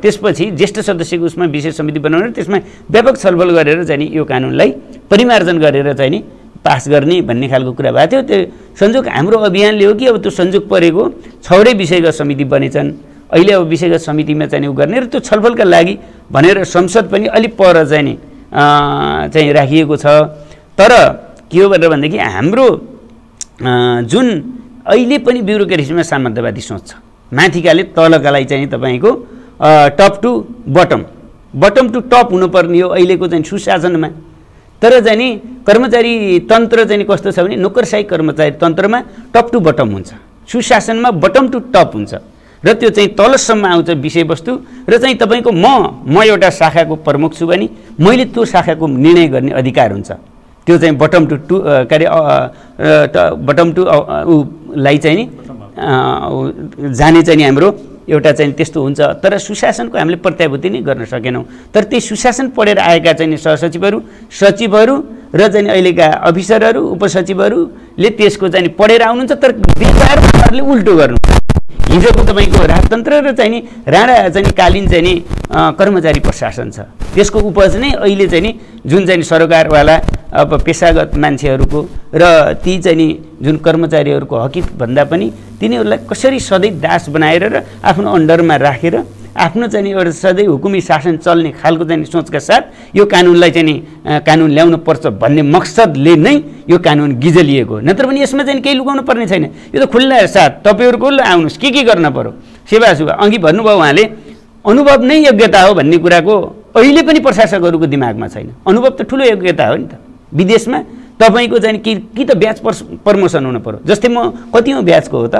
त्यसपछि ज्येष्ठ सदस्यको उसमा विशेष समिति बनाउने त्यसमा व्यापक छलफल गरेर चाहिँ नि यो कानुनलाई परिमार्जन गरेर चाहिँ नि पास गर्ने भन्ने खालको कुरा भएको थियो। त्यो संযোग हाम्रो अभियानले हो कि अब त्यो संযোग परेको? छवटै विषयगत समिति बनेछन्। अहिले अब विषयगत समितिमा चाहिँ उ गर्ने र त्यो छलफलका लागि भनेर संसद पनि अलिक पर चाहिँ नि चाहिँ राखिएको छ। तर के हो भनेर भनेदेखि हाम्रो जुन अहिले पनि ब्युरोक्रेसीमा सामन्तवादी सोच छ माथिकाले तलकालाई चाहिँ तपाईँको top to bottom. Bottom to top हुनुपर्ने हो अहिलेको चाहिँ सुशासनमा। तर चाहिँ नि कर्मचारी तन्त्र चाहिँ कस्तो छ भने नोकरसाही कर्मचारी तन्त्रमा टप टु बटम हुन्छ। सुशासनमा बटम टु टप हुन्छ। र त्यो चाहिँ तलसम्म आउँछ विषयवस्तु। र चाहिँ तपाईँको म म एउटा शाखाको प्रमुख छु भने मैले त्यो शाखाको निर्णय गर्ने अधिकार हुन्छ। त्यो चाहिँ बटम टु टु के अरे बटम टु ऊलाई चाहिँ नि जाने चाहिँ नि हाम्रो एउटा चाहिँ त्यस्तो हुन्छ। तर सुशासनको हामीले प्रत्याभूति नै गर्न सकेनौँ। तर त्यही सुशासन पढेर आएका चाहिँ सहसचिवहरू सचिवहरू र चाहिँ अहिलेका अफिसरहरू उपसचिवहरूले त्यसको चाहिँ पढेर आउनुहुन्छ तर विचारहरूले उल्टो गर्नु हिजोको तपाईँको राजतन्त्र र चाहिँ नि राणा चाहिँ कालीन चाहिँ नि कर्मचारी प्रशासन छ। त्यसको उपज नै अहिले चाहिँ नि जुन चाहिँ सरकारवाला अब पेसागत मान्छेहरूको र ती चाहिँ नि जुन कर्मचारीहरूको हकित भन्दा पनि तिनीहरूलाई कसरी सधैँ दास बनाएर र आफ्नो अन्डरमा राखेर आफ्नो चाहिँ एउटा सधैँ हुकुमी शासन चल्ने खालको चाहिँ सोचका साथ यो कानुनलाई चाहिँ नि कानुन ल्याउनु पर्छ भन्ने मकसदले नै यो कानुन गिजलिएको नत्र पनि यसमा चाहिँ केही लुगाउनु पर्ने छैन। यो त खुल्ला साथ। तपाईँहरूको आउनुहोस्। के के गर्न पऱ्यो सेवा सुवा अघि भन्नुभयो उहाँले अनुभव नै योग्यता हो भन्ने कुराको अहिले पनि प्रशासकहरूको दिमागमा छैन। अनुभव त ठुलो योग्यता हो नि त। विदेशमा तपाईँको चाहिँ कि कि त ब्याच पर्स प्रमोसन हुनु पऱ्यो जस्तै म कति ब्याचको हो त?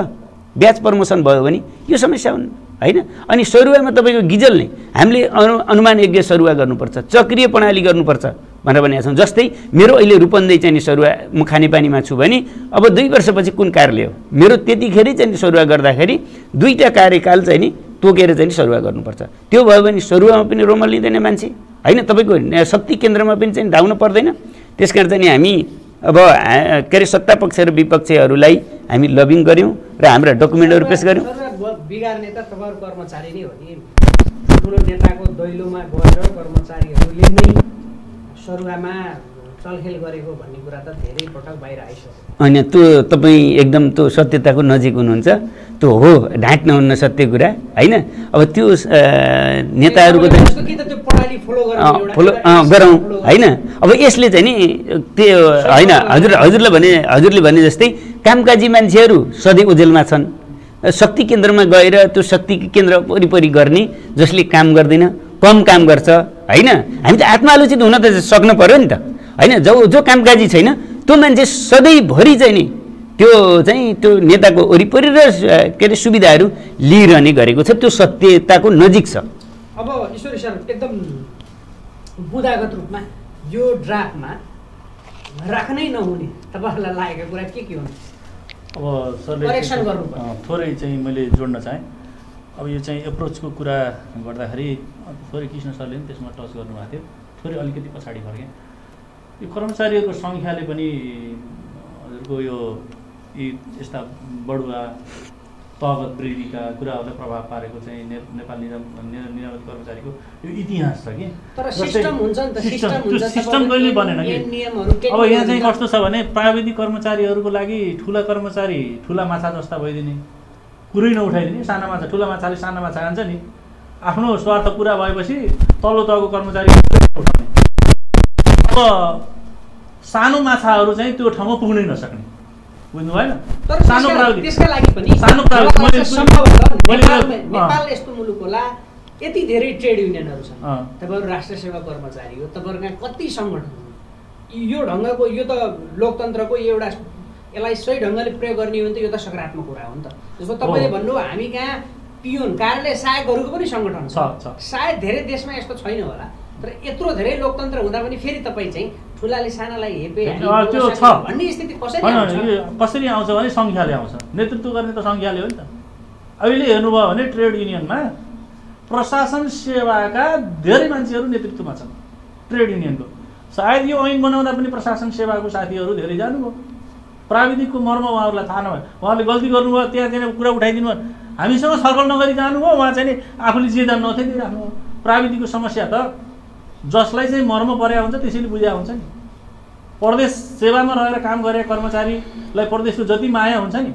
ब्याच प्रमोसन भयो भने यो समस्या हुन्। होइन? अनि सरुवामा तपाईँको गिजल हामीले अनु अनुमान यज्ञ सरुवा गर्नुपर्छ चक्रिय प्रणाली गर्नुपर्छ भनेर भनेका छौँ जस्तै मेरो अहिले रूपन्दै चाहिँ सरुवा म खानेपानीमा छु भने अब दुई वर्षपछि कुन कार्य हो? मेरो त्यतिखेर चाहिँ सरुवा गर्दाखेरि दुईवटा कार्यकाल चाहिँ नि तोकेर चाहिँ सरुवा गर्नुपर्छ। त्यो भयो भने सरुवामा पनि रोमल लिँदैन मान्छे होइन? तपाईँको शक्ति केन्द्रमा पनि चाहिँ धाउनु पर्दैन। त्यस कारण चाहिँ हामी अब के अरे सत्ता पक्ष र विपक्षहरूलाई हामी लबिङ गऱ्यौँ र हाम्रा डकुमेन्टहरू पेस गऱ्यौँ। बिगार्ने त तपाईँहरू कर्मचारी नै हो नि। ठुलो नेताको दैलोमा गएर कर्मचारीहरूले नै सरुवामा चलखेल गरेको भन्ने कुरा त धेरै पटक बाहिर आइसक्यो। होइन त्यो तपाईँ एकदम त्यो सत्यताको नजिक हुनुहुन्छ। त्यो हो ढाँट नहुन्न सत्य कुरा होइन? अब त्यो नेताहरूको फलो गरौँ होइन? अब यसले चाहिँ नि त्यो होइन हजुर हजुरले भने हजुरले भने जस्तै कामकाजी मान्छेहरू सधैँ ओजेलमा छन्। शक्ति केन्द्रमा गएर त्यो शक्ति केन्द्र वरिपरि गर्ने जसले काम गर्दैन कम काम गर्छ होइन? हामी त आत्मालोचित हुन त सक्नु पऱ्यो नि त। होइन? जो जो कामकाजी छैन त्यो मान्छे सधैँभरि चाहिँ नि त्यो चाहिँ त्यो नेताको वरिपरि र के अरे सुविधाहरू लिइरहने गरेको छ। त्यो सत्यताको नजिक छ। अब ईश्वरी एकदम बुदागत रूपमा यो ड्राफ्टमा राख्नै नहुने तपाईँहरूलाई लागेको कुरा के के हुन् अब सरले थोरै चाहिँ मैले जोड्न चाहेँ। अब यो चाहिँ एप्रोचको कुरा गर्दाखेरि थोरै कृष्ण सरले पनि त्यसमा टच गर्नुभएको थियो। थोरै अलिकति पछाडि फर्केँ। यो कर्मचारीहरूको सङ्ख्याले पनि हजुरको यो यी यस्ता बढुवा तगत वृद्धिका कुराहरूलाई प्रभाव पारेको चाहिँ ने नेपाल निजाम निजामती कर्मचारीको यो इतिहास छ कि? सिस्टम कहिले बनेन कि? अब यहाँ चाहिँ कस्तो छ भने प्राविधिक कर्मचारीहरूको लागि ठुला कर्मचारी ठुला माछा जस्ता भइदिने। कुरै नउठाइदिने साना माछा ठुला माछाले साना माछा खान्छ नि। आफ्नो स्वार्थ पुरा भएपछि तल्लो तहको कर्मचारी उठाउने। अब सानो माछाहरू चाहिँ त्यो ठाउँमा पुग्नै नसक्ने। बुझ्नु भएन सानो त्यसका लागि पनि सानो नेपाल यस्तो मुलुक होला यति धेरै ट्रेड युनियनहरू छन् तपाईँहरू राष्ट्र सेवा कर्मचारी हो तपाईँहरू कहाँ कति सङ्गठन यो ढङ्गको यो त लोकतन्त्रको एउटा यसलाई सही ढङ्गले प्रयोग गर्ने हो भने त यो त सकारात्मक कुरा हो नि त जस्तो तपाईँले भन्नुभयो हामी कहाँ पियोन कार्यालय सहायकहरूको पनि सङ्गठन छ सायद धेरै देशमा यस्तो छैन होला तर यत्रो धेरै लोकतन्त्र हुँदा पनि फेरि तपाईँ चाहिँ ठुलाले सानालाई हेपे त्यो छ। भन्ने स्थिति कसरी कसरी आउँछ भने सङ्ख्याले आउँछ। नेतृत्व गर्ने त सङ्ख्याले हो नि त। अहिले हेर्नुभयो भने ट्रेड युनियनमा प्रशासन सेवाका धेरै मान्छेहरू नेतृत्वमा छन् ट्रेड युनियनको। सायद यो ऐन बनाउँदा पनि प्रशासन सेवाको साथीहरू धेरै जानुभयो। प्राविधिकको मर्म उहाँहरूलाई थाहा नभयो उहाँले गल्ती गर्नुभयो त्यहाँ त्यहाँ कुरा उठाइदिनु भयो हामीसँग छलफल नगरी जानुभयो उहाँ चाहिँ आफूले जे जानु नथाइदिइराख्नु प्राविधिकको समस्या त जसलाई चाहिँ मर्म परेको हुन्छ त्यसैले बुझा हुन्छ नि। प्रदेश सेवामा रहेर काम गरेका कर्मचारीलाई प्रदेशको जति माया हुन्छ नि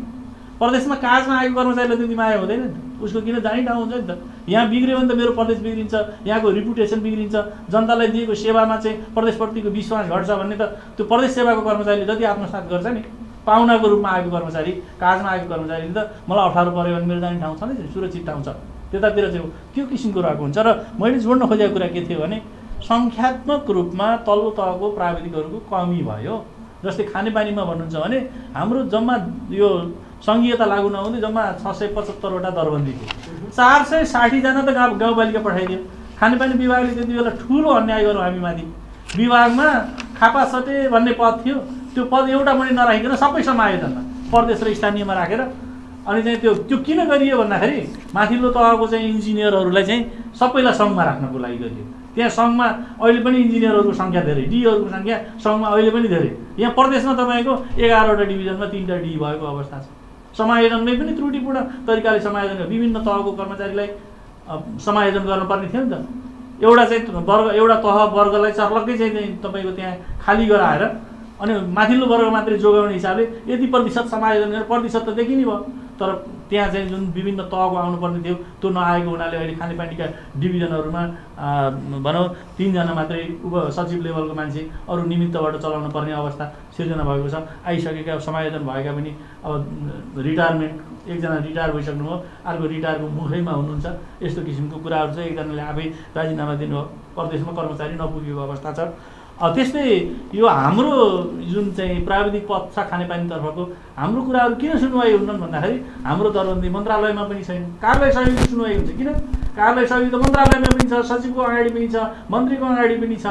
प्रदेशमा काजमा आएको कर्मचारीलाई त्यति माया हुँदैन नि। उसको किन जानी ठाउँ हुन्छ नि त। यहाँ बिग्रियो भने त मेरो प्रदेश बिग्रिन्छ यहाँको रिपुटेसन बिग्रिन्छ जनतालाई दिएको सेवामा चाहिँ प्रदेशप्रतिको विश्वास घट्छ भन्ने त त्यो प्रदेश सेवाको कर्मचारीले जति आत्मसात गर्छ नि पाहुनाको रूपमा आएको कर्मचारी काजमा आएको कर्मचारीले त मलाई अप्ठ्यारो पऱ्यो भने मेरो जाने ठाउँ छँदैछ सुरक्षित ठाउँ छ। त्यतातिर चाहिँ त्यो किसिमको रहेको हुन्छ। र मैले जोड्न खोजेको कुरा के थियो भने सङ्ख्यात्मक रूपमा तल्लो तहको प्राविधिकहरूको कमी भयो। जस्तै खानेपानीमा भन्नुहुन्छ भने हाम्रो जम्मा यो सङ्घीयता लागु नहुँदै जम्मा छ सय पचहत्तरवटा दरबन्दी थियो। चार सय साठीजना त गाउँ गाउँपालिका पठाइदियो। खानेपानी विभागले त्यति बेला ठुलो अन्याय गरौँ हामी माथि विभागमा खापा सटे भन्ने पद थियो। त्यो पद एउटा पनि नराखिकन सबै समायोजनमा प्रदेश र स्थानीयमा राखेर अनि चाहिँ त्यो त्यो किन गरियो भन्दाखेरि माथिल्लो तहको चाहिँ इन्जिनियरहरूलाई चाहिँ सबैलाई सङ्घमा राख्नको लागि गरियो। त्यहाँ सङ्घमा अहिले पनि इन्जिनियरहरूको सङ्ख्या धेरै डीहरूको सङ्ख्या सङ्घमा अहिले पनि धेरै। यहाँ प्रदेशमा तपाईँको एघारवटा डिभिजनमा तिनवटा डी भएको अवस्था छ। समायोजनमै पनि त्रुटिपूर्ण तरिकाले समायोजन विभिन्न तहको कर्मचारीलाई समायोजन गर्नुपर्ने थियो नि त। एउटा चाहिँ वर्ग एउटा तह वर्गलाई चर्लक्कै चाहिँ तपाईँको त्यहाँ खाली गराएर अनि माथिल्लो वर्ग मात्रै जोगाउने हिसाबले यति प्रतिशत समायोजन गरेर प्रतिशत त देखिने भयो। तर त्यहाँ चाहिँ जुन विभिन्न तहको आउनुपर्ने थियो त्यो नआएको हुनाले अहिले खानेपानीका डिभिजनहरूमा भनौँ तिनजना मात्रै उप सचिव लेभलको मान्छे अरू निमित्तबाट चलाउनु पर्ने अवस्था सिर्जना भएको छ। आइसकेका समायोजन भएका पनि अब रिटायरमेन्ट एकजना रिटायर भइसक्नुभयो अर्को रिटायरको मुखैमा हुनुहुन्छ। यस्तो किसिमको कुराहरू चाहिँ एकजनाले आफै राजीनामा दिनु प्रदेशमा कर्मचारी नपुगेको अवस्था छ। त्यस्तै यो हाम्रो जुन चाहिँ प्राविधिक छ खानेपानीतर्फको हाम्रो कुराहरू किन सुनवाई हुन्छन् भन्दाखेरि हाम्रो दरबन्दी मन्त्रालयमा पनि छैन। कार्यालय सहयोगी सुनवाई हुन्छ किन? कार्यालय सहयोगी त मन्त्रालयमा पनि छ सचिवको अगाडि पनि छ मन्त्रीको अगाडि पनि छ।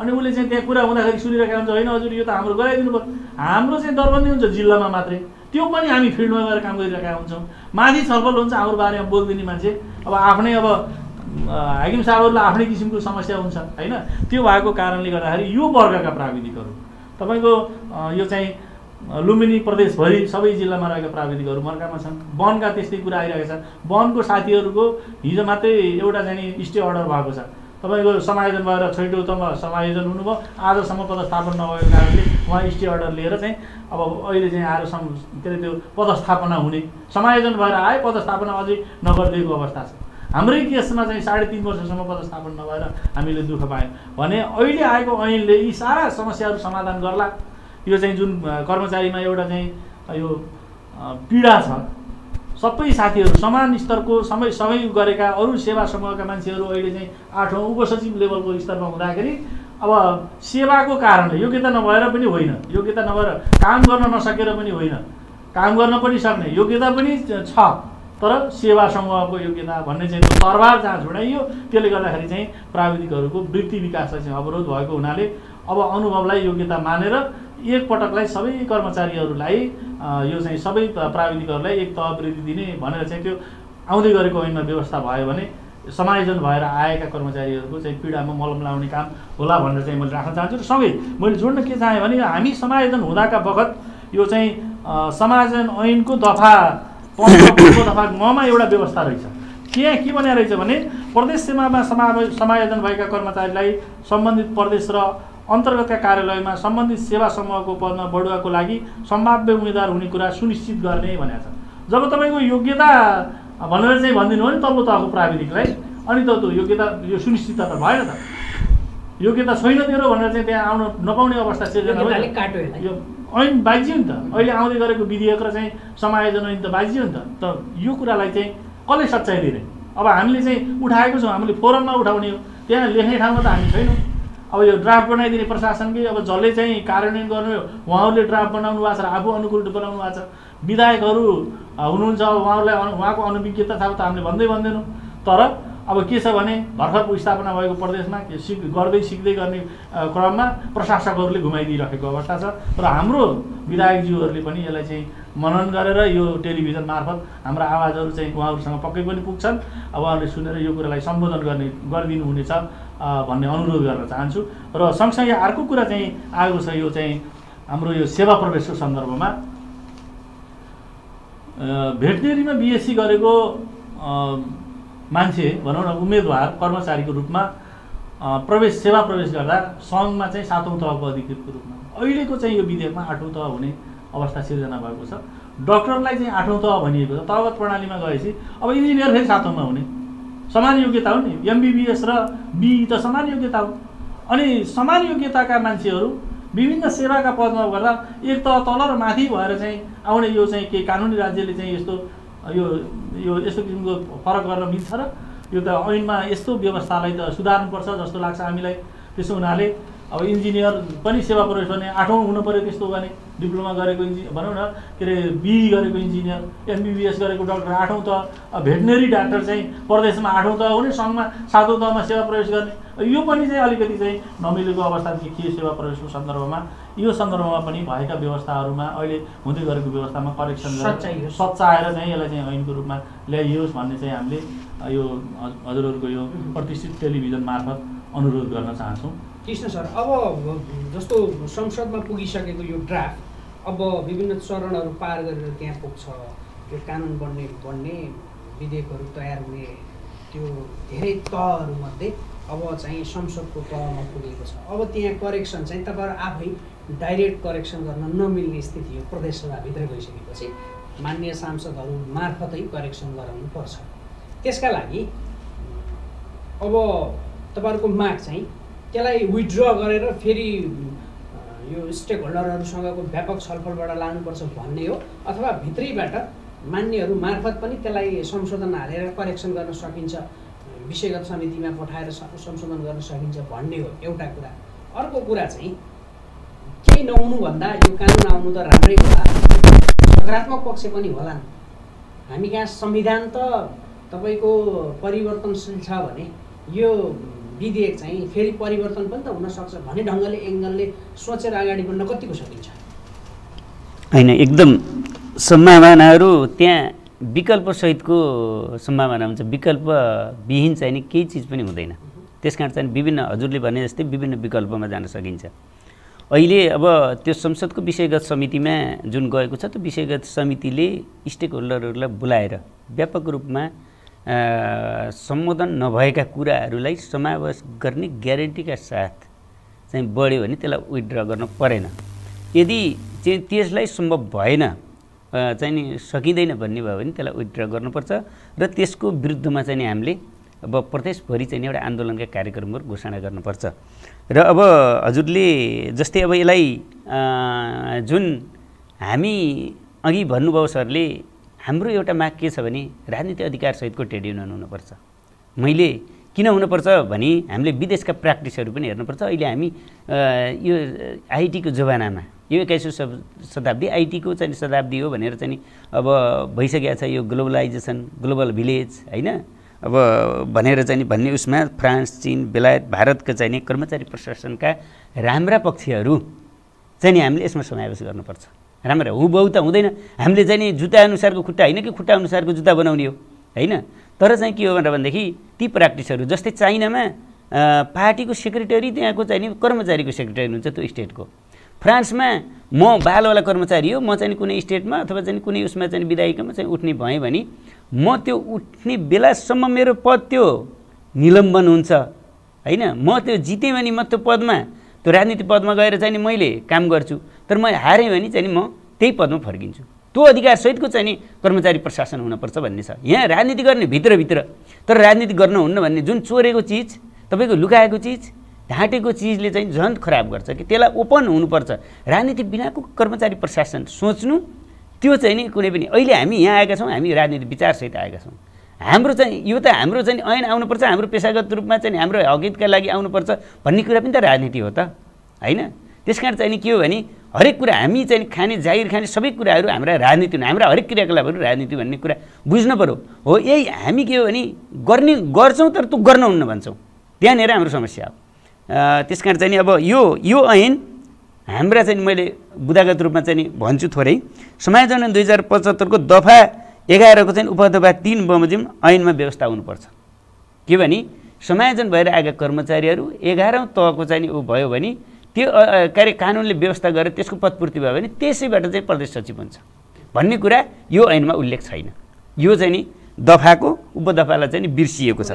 अनि उसले चाहिँ त्यहाँ कुरा हुँदाखेरि सुनिरहेको हुन्छ होइन हजुर यो त हाम्रो गराइदिनु पर्यो हाम्रो चाहिँ दरबन्दी हुन्छ जिल्लामा मात्रै। त्यो पनि हामी फिल्डमा गएर काम गरिरहेका हुन्छौँ। माथि छलफल हुन्छ हाम्रो बारेमा बोलिदिने मान्छे। अब आफ्नै अब हाकिम साहबहरूलाई आफ्नै किसिमको समस्या हुन्छ होइन? त्यो भएको कारणले गर्दाखेरि यो वर्गका प्राविधिकहरू तपाईँको यो चाहिँ लुम्बिनी प्रदेशभरि सबै जिल्लामा रहेका प्राविधिकहरू मर्कामा छन्। वनका त्यस्तै कुरा आइरहेको छ वनको साथीहरूको हिजो मात्रै एउटा चाहिँ स्टे अर्डर भएको छ। तपाईँको समायोजन भएर छैटौँतम समायोजन हुनुभयो। आजसम्म पदस्थापन नभएको कारणले उहाँ स्टे अर्डर लिएर चाहिँ अब अहिले चाहिँ आएर सम के अरे त्यो पदस्थापना हुने। समायोजन भएर आए पदस्थापना अझै नगरिदिएको अवस्था छ। हाम्रै केसमा चाहिँ साढे तिन वर्षसम्म पदस्थापन नभएर हामीले दुःख पायौँ। भने अहिले आएको ऐनले यी सारा समस्याहरू समाधान गर्ला। यो चाहिँ जुन कर्मचारीमा एउटा चाहिँ यो पीडा छ सबै साथीहरू समान स्तरको सबै सबै गरेका अरू सेवा समूहका मान्छेहरू अहिले चाहिँ आठौँ उपसचिव लेभलको स्तरमा हुँदाखेरि अब सेवाको कारणले योग्यता नभएर पनि होइन योग्यता नभएर काम गर्न नसकेर पनि होइन काम गर्न पनि सक्ने योग्यता पनि छ। तर सेवा समूहको योग्यता भन्ने चाहिँ तरबार जहाँ छोडाइयो त्यसले गर्दाखेरि चाहिँ प्राविधिकहरूको वृत्ति विकासलाई चाहिँ अवरोध भएको हुनाले अब अनुभवलाई योग्यता मानेर एकपटकलाई सबै कर्मचारीहरूलाई यो चाहिँ सबै प्र- प्राविधिकहरूलाई एक तह वृद्धि दिने भनेर चाहिँ त्यो आउँदै गरेको ऐनमा व्यवस्था भयो भने समायोजन भएर आएका कर्मचारीहरूको चाहिँ पीडामा मलम लाउने काम होला भनेर चाहिँ मैले राख्न चाहन्छु। र सँगै मैले जोड्न के चाहेँ भने हामी समायोजन हुँदाका बखत यो चाहिँ समायोजन ऐनको दफा गमा एउटा व्यवस्था रहेछ त्यहाँ के भनेको रहेछ भने प्रदेश सीमामा समावे समायोजन भएका कर्मचारीलाई सम्बन्धित प्रदेश र अन्तर्गतका कार्यालयमा सम्बन्धित सेवा समूहको पदमा बढुवाको लागि सम्भाव्य उम्मेद्वार हुने कुरा सुनिश्चित गर्ने भनेको छ जब तपाईँको योग्यता भनेर चाहिँ भनिदिनु हो नि तल्लो तहको प्राविधिकलाई अनि त त्यो योग्यता यो सुनिश्चितता त भएन त योग्यता छैन तेरो भनेर चाहिँ त्यहाँ आउन नपाउने अवस्था सिर्जना। यो ऐन बाजियो नि त। अहिले आउँदै गरेको विधेयक र चाहिँ समायोजन ऐन त बाजियो नि त। त यो कुरालाई चाहिँ कसले सच्चाइ दिने? अब हामीले चाहिँ उठाएको छौँ हामीले फोरममा उठाउने हो। त्यहाँ लेख्ने ठाउँमा त हामी छैनौँ। अब यो ड्राफ्ट बनाइदिने प्रशासनकै अब जसले चाहिँ कार्यान्वयन गर्ने उहाँहरूले ड्राफ्ट बनाउनु भएको छ र आफू अनुकूल बनाउनु भएको छ। विधायकहरू हुनुहुन्छ अब उहाँहरूलाई उहाँको अनुभिज्ञता छ त हामीले भन्दै भन्दैनौँ। तर अब के छ भने भर्खर स्थापना भएको प्रदेशमा के गर्दै सिक्दै गर्ने क्रममा प्रशासकहरूले घुमाइदिइरहेको अवस्था छ र हाम्रो विधायकज्यूहरूले पनि यसलाई चाहिँ मनन गरेर यो टेलिभिजन मार्फत हाम्रा आवाजहरू चाहिँ उहाँहरूसँग पक्कै पनि पुग्छन्। अब उहाँहरूले सुनेर यो कुरालाई सम्बोधन गर्ने गरिदिनु हुनेछ भन्ने अनुरोध गर्न चाहन्छु। र सँगसँगै अर्को कुरा चाहिँ आएको छ यो चाहिँ हाम्रो यो सेवा प्रवेशको सन्दर्भमा। भेटनेरीमा बिएससी गरेको मान्छे भनौँ न उम्मेदवार कर्मचारीको रूपमा प्रवेश सेवा प्रवेश गर्दा सङ्घमा चाहिँ सातौँ तहको अधिकृतको रूपमा। अहिलेको चाहिँ यो विधेयकमा आठौँ तह हुने अवस्था सिर्जना भएको छ। डक्टरलाई चाहिँ आठौँ तह भनिएको छ। तहगत प्रणालीमा गएपछि अब इन्जिनियर फेरि सातौँमा हुने। समान योग्यता हो नि। एमबिबिएस र बिई त समान योग्यता हो। अनि समान योग्यताका मान्छेहरू विभिन्न सेवाका पदमा गर्दा एक त तल र माथि भएर चाहिँ आउने यो चाहिँ के कानुनी राज्यले चाहिँ यस्तो यो यो यस्तो किसिमको फरक गर्न मिल्छ र यो त ऐनमा यस्तो व्यवस्थालाई त सुधार्नुपर्छ जस्तो लाग्छ हामीलाई। त्यसो हुनाले अब इन्जिनियर पनि सेवा प्रवेश गर्ने आठौँ हुनु पऱ्यो त्यस्तो भने डिप्लोमा गरेको इन्जि भनौँ न के अरे बिई गरेको इन्जिनियर एमबिबिएस गरेको डक्टर आठौँ त भेटनेरी डाक्टर चाहिँ प्रदेशमा आठौँ तह हुने सङ्घमा सातौँ तहमा सेवा प्रवेश गर्ने। यो पनि चाहिँ अलिकति चाहिँ नमिलेको अवस्था देखियो सेवा प्रवेशको सन्दर्भमा। यो सन्दर्भमा पनि भएका व्यवस्थाहरूमा अहिले हुँदै गरेको व्यवस्थामा करेक्सन सच्याइयोस्। सच्याएर चाहिँ यसलाई चाहिँ ऐनको रूपमा ल्याइयोस् भन्ने चाहिँ हामीले यो हजुरहरूको यो प्रतिष्ठित टेलिभिजन मार्फत अनुरोध गर्न चाहन्छौँ। कृष्ण सर अब जस्तो संसदमा पुगिसकेको यो ड्राफ्ट अब विभिन्न चरणहरू पार गरेर त्यहाँ पुग्छ यो कानुन बन्ने बन्ने विधेयकहरू तयार हुने त्यो धेरै तहहरूमध्ये अब चाहिँ संसदको तहमा पुगेको छ। अब त्यहाँ करेक्सन चाहिँ तपाईँहरू आफै डाइरेक्ट करेक्सन गर्न नमिल्ने स्थिति यो प्रदेशसभाभित्र गइसकेपछि मान्य सांसदहरू मार्फतै करेक्सन गराउनुपर्छ। त्यसका लागि अब तपाईँहरूको माग चाहिँ त्यसलाई विथड्र गरेर फेरि यो स्टेक होल्डरहरूसँगको व्यापक छलफलबाट लानुपर्छ भन्ने हो। अथवा भित्रैबाट मान्यहरू मार्फत पनि त्यसलाई संशोधन हालेर करेक्सन गर्न सकिन्छ विषयगत समितिमा पठाएर संशोधन गर्न सकिन्छ भन्ने हो एउटा कुरा। अर्को कुरा चाहिँ केही नहुनुभन्दा यो कानुन आउनु त राम्रै होला। सकारात्मक पक्ष पनि होला। हामी कहाँ संविधान त तपाईँको परिवर्तनशील छ भने यो विधेयक चाहिँ फेरि परिवर्तन पनि त हुनसक्छ भन्ने ढङ्गले एङ्गलले सोचेर अगाडि बढ्न कतिको सकिन्छ? होइन एकदम सम्भावनाहरू त्यहाँ विकल्पसहितको सम्भावना हुन्छ। विकल्पविहीन नि केही चिज पनि हुँदैन। त्यस कारण चाहिँ विभिन्न हजुरले भने जस्तै विभिन्न विकल्पमा जान सकिन्छ। अहिले अब त्यो संसदको विषयगत समितिमा जुन गएको छ त्यो विषयगत समितिले स्टेक होल्डरहरूलाई बोलाएर व्यापक रूपमा सम्बोधन नभएका कुराहरूलाई समावेश गर्ने ग्यारेन्टीका साथ चाहिँ बढ्यो भने त्यसलाई विथड्र गर्न परेन। यदि चाहिँ त्यसलाई सम्भव भएन चाहिँ नि सकिँदैन भन्ने भयो भने त्यसलाई विथड्र गर्नुपर्छ र त्यसको विरुद्धमा चाहिँ हामीले अब प्रदेशभरि चाहिँ एउटा आन्दोलनका कार्यक्रमहरू घोषणा गर्नुपर्छ। र अब हजुरले जस्तै अब यसलाई जुन हामी अघि भन्नुभयो सरले हाम्रो एउटा माग के छ भने राजनीति अधिकारसहितको ट्रेड युनियन हुनुपर्छ। मैले किन हुनुपर्छ भने हामीले विदेशका प्र्याक्टिसहरू पनि हेर्नुपर्छ। अहिले हामी यो आइटीको जमानामा यो एक्काइसौँ शताब्दी आइटीको चाहिँ शताब्दी हो भनेर चाहिँ अब भइसकेको छ यो ग्लोबलाइजेसन ग्लोबल भिलेज होइन? अब भनेर चाहिँ भन्ने उसमा फ्रान्स चिन बेलायत भारतका चाहिँ कर्मचारी प्रशासनका राम्रा पक्षहरू चाहिँ नि हामीले यसमा समावेश गर्नुपर्छ। राम्रा हुबहु त हुँदैन। हामीले चाहिँ नि जुत्ता अनुसारको खुट्टा होइन कि खुट्टा अनुसारको जुत्ता बनाउने हो? होइन? तर चाहिँ के हो भनेर भनेदेखि ती प्र्याक्टिसहरू जस्तै चाइनामा पार्टीको सेक्रेटरी त्यहाँको चाहिँ नि कर्मचारीको सेक्रेटरी हुन्छ त्यो स्टेटको फ्रान्समा म बालवाला कर्मचारी हो म चाहिँ कुनै स्टेटमा अथवा चाहिँ कुनै उसमा चाहिँ विधायिकामा चाहिँ उठ्ने भएँ भने म त्यो उठ्ने बेलासम्म मेरो पद त्यो निलम्बन हुन्छ। होइन? म त्यो जितेँ भने म त्यो पदमा त्यो राजनीति पदमा गएर चाहिँ नि मैले काम गर्छु। तर म हारेँ भने चाहिँ नि म त्यही पदमा फर्किन्छु। त्यो अधिकारसहितको चाहिँ नि कर्मचारी प्रशासन हुनुपर्छ भन्ने छ। यहाँ राजनीति गर्ने भित्रभित्र। तर राजनीति गर्नुहुन्न भन्ने जुन चोरेको चिज तपाईँको लुकाएको चिज ढाँटेको चिजले चाहिँ झन् खराब गर्छ कि त्यसलाई ओपन हुनुपर्छ। राजनीति बिनाको कर्मचारी प्रशासन सोच्नु त्यो चाहिँ नि कुनै पनि अहिले हामी यहाँ आएका छौँ हामी राजनीति विचारसहित आएका छौँ। हाम्रो चाहिँ यो त हाम्रो चाहिँ ऐन आउनुपर्छ हाम्रो पेसागत रूपमा चाहिँ हाम्रो हकितका लागि आउनुपर्छ भन्ने कुरा पनि त राजनीति हो त। होइन? त्यस कारण चाहिँ नि के हो भने हरेक कुरा हामी चाहिँ खाने जागिर खाने सबै कुराहरू हाम्रा राजनीति हुन्। हाम्रा हरेक क्रियाकलापहरू राजनीति भन्ने कुरा बुझ्नु पऱ्यो। हो यही हामी के हो भने गर्ने गर्छौँ तर त्यो गर्नुहुन्न भन्छौँ। त्यहाँनिर हाम्रो समस्या हो। त्यस कारण चाहिँ अब यो यो ऐन हाम्रा चाहिँ मैले बुदागत रूपमा चाहिँ भन्छु थोरै। समायोजन दुई हजार पचहत्तरको दफा एघारको चाहिँ उपदफा तिन बमोजिम ऐनमा व्यवस्था हुनुपर्छ। के भने समायोजन भएर आएका कर्मचारीहरू एघारौँ तहको चाहिँ ऊ भयो भने त्यो के अरे कानुनले व्यवस्था गरेर त्यसको पदपूर्ति भयो भने त्यसैबाट चाहिँ प्रदेश सचिव हुन्छ भन्ने कुरा यो ऐनमा उल्लेख छैन। यो चाहिँ नि दफाको उपदफालाई चाहिँ नि बिर्सिएको छ।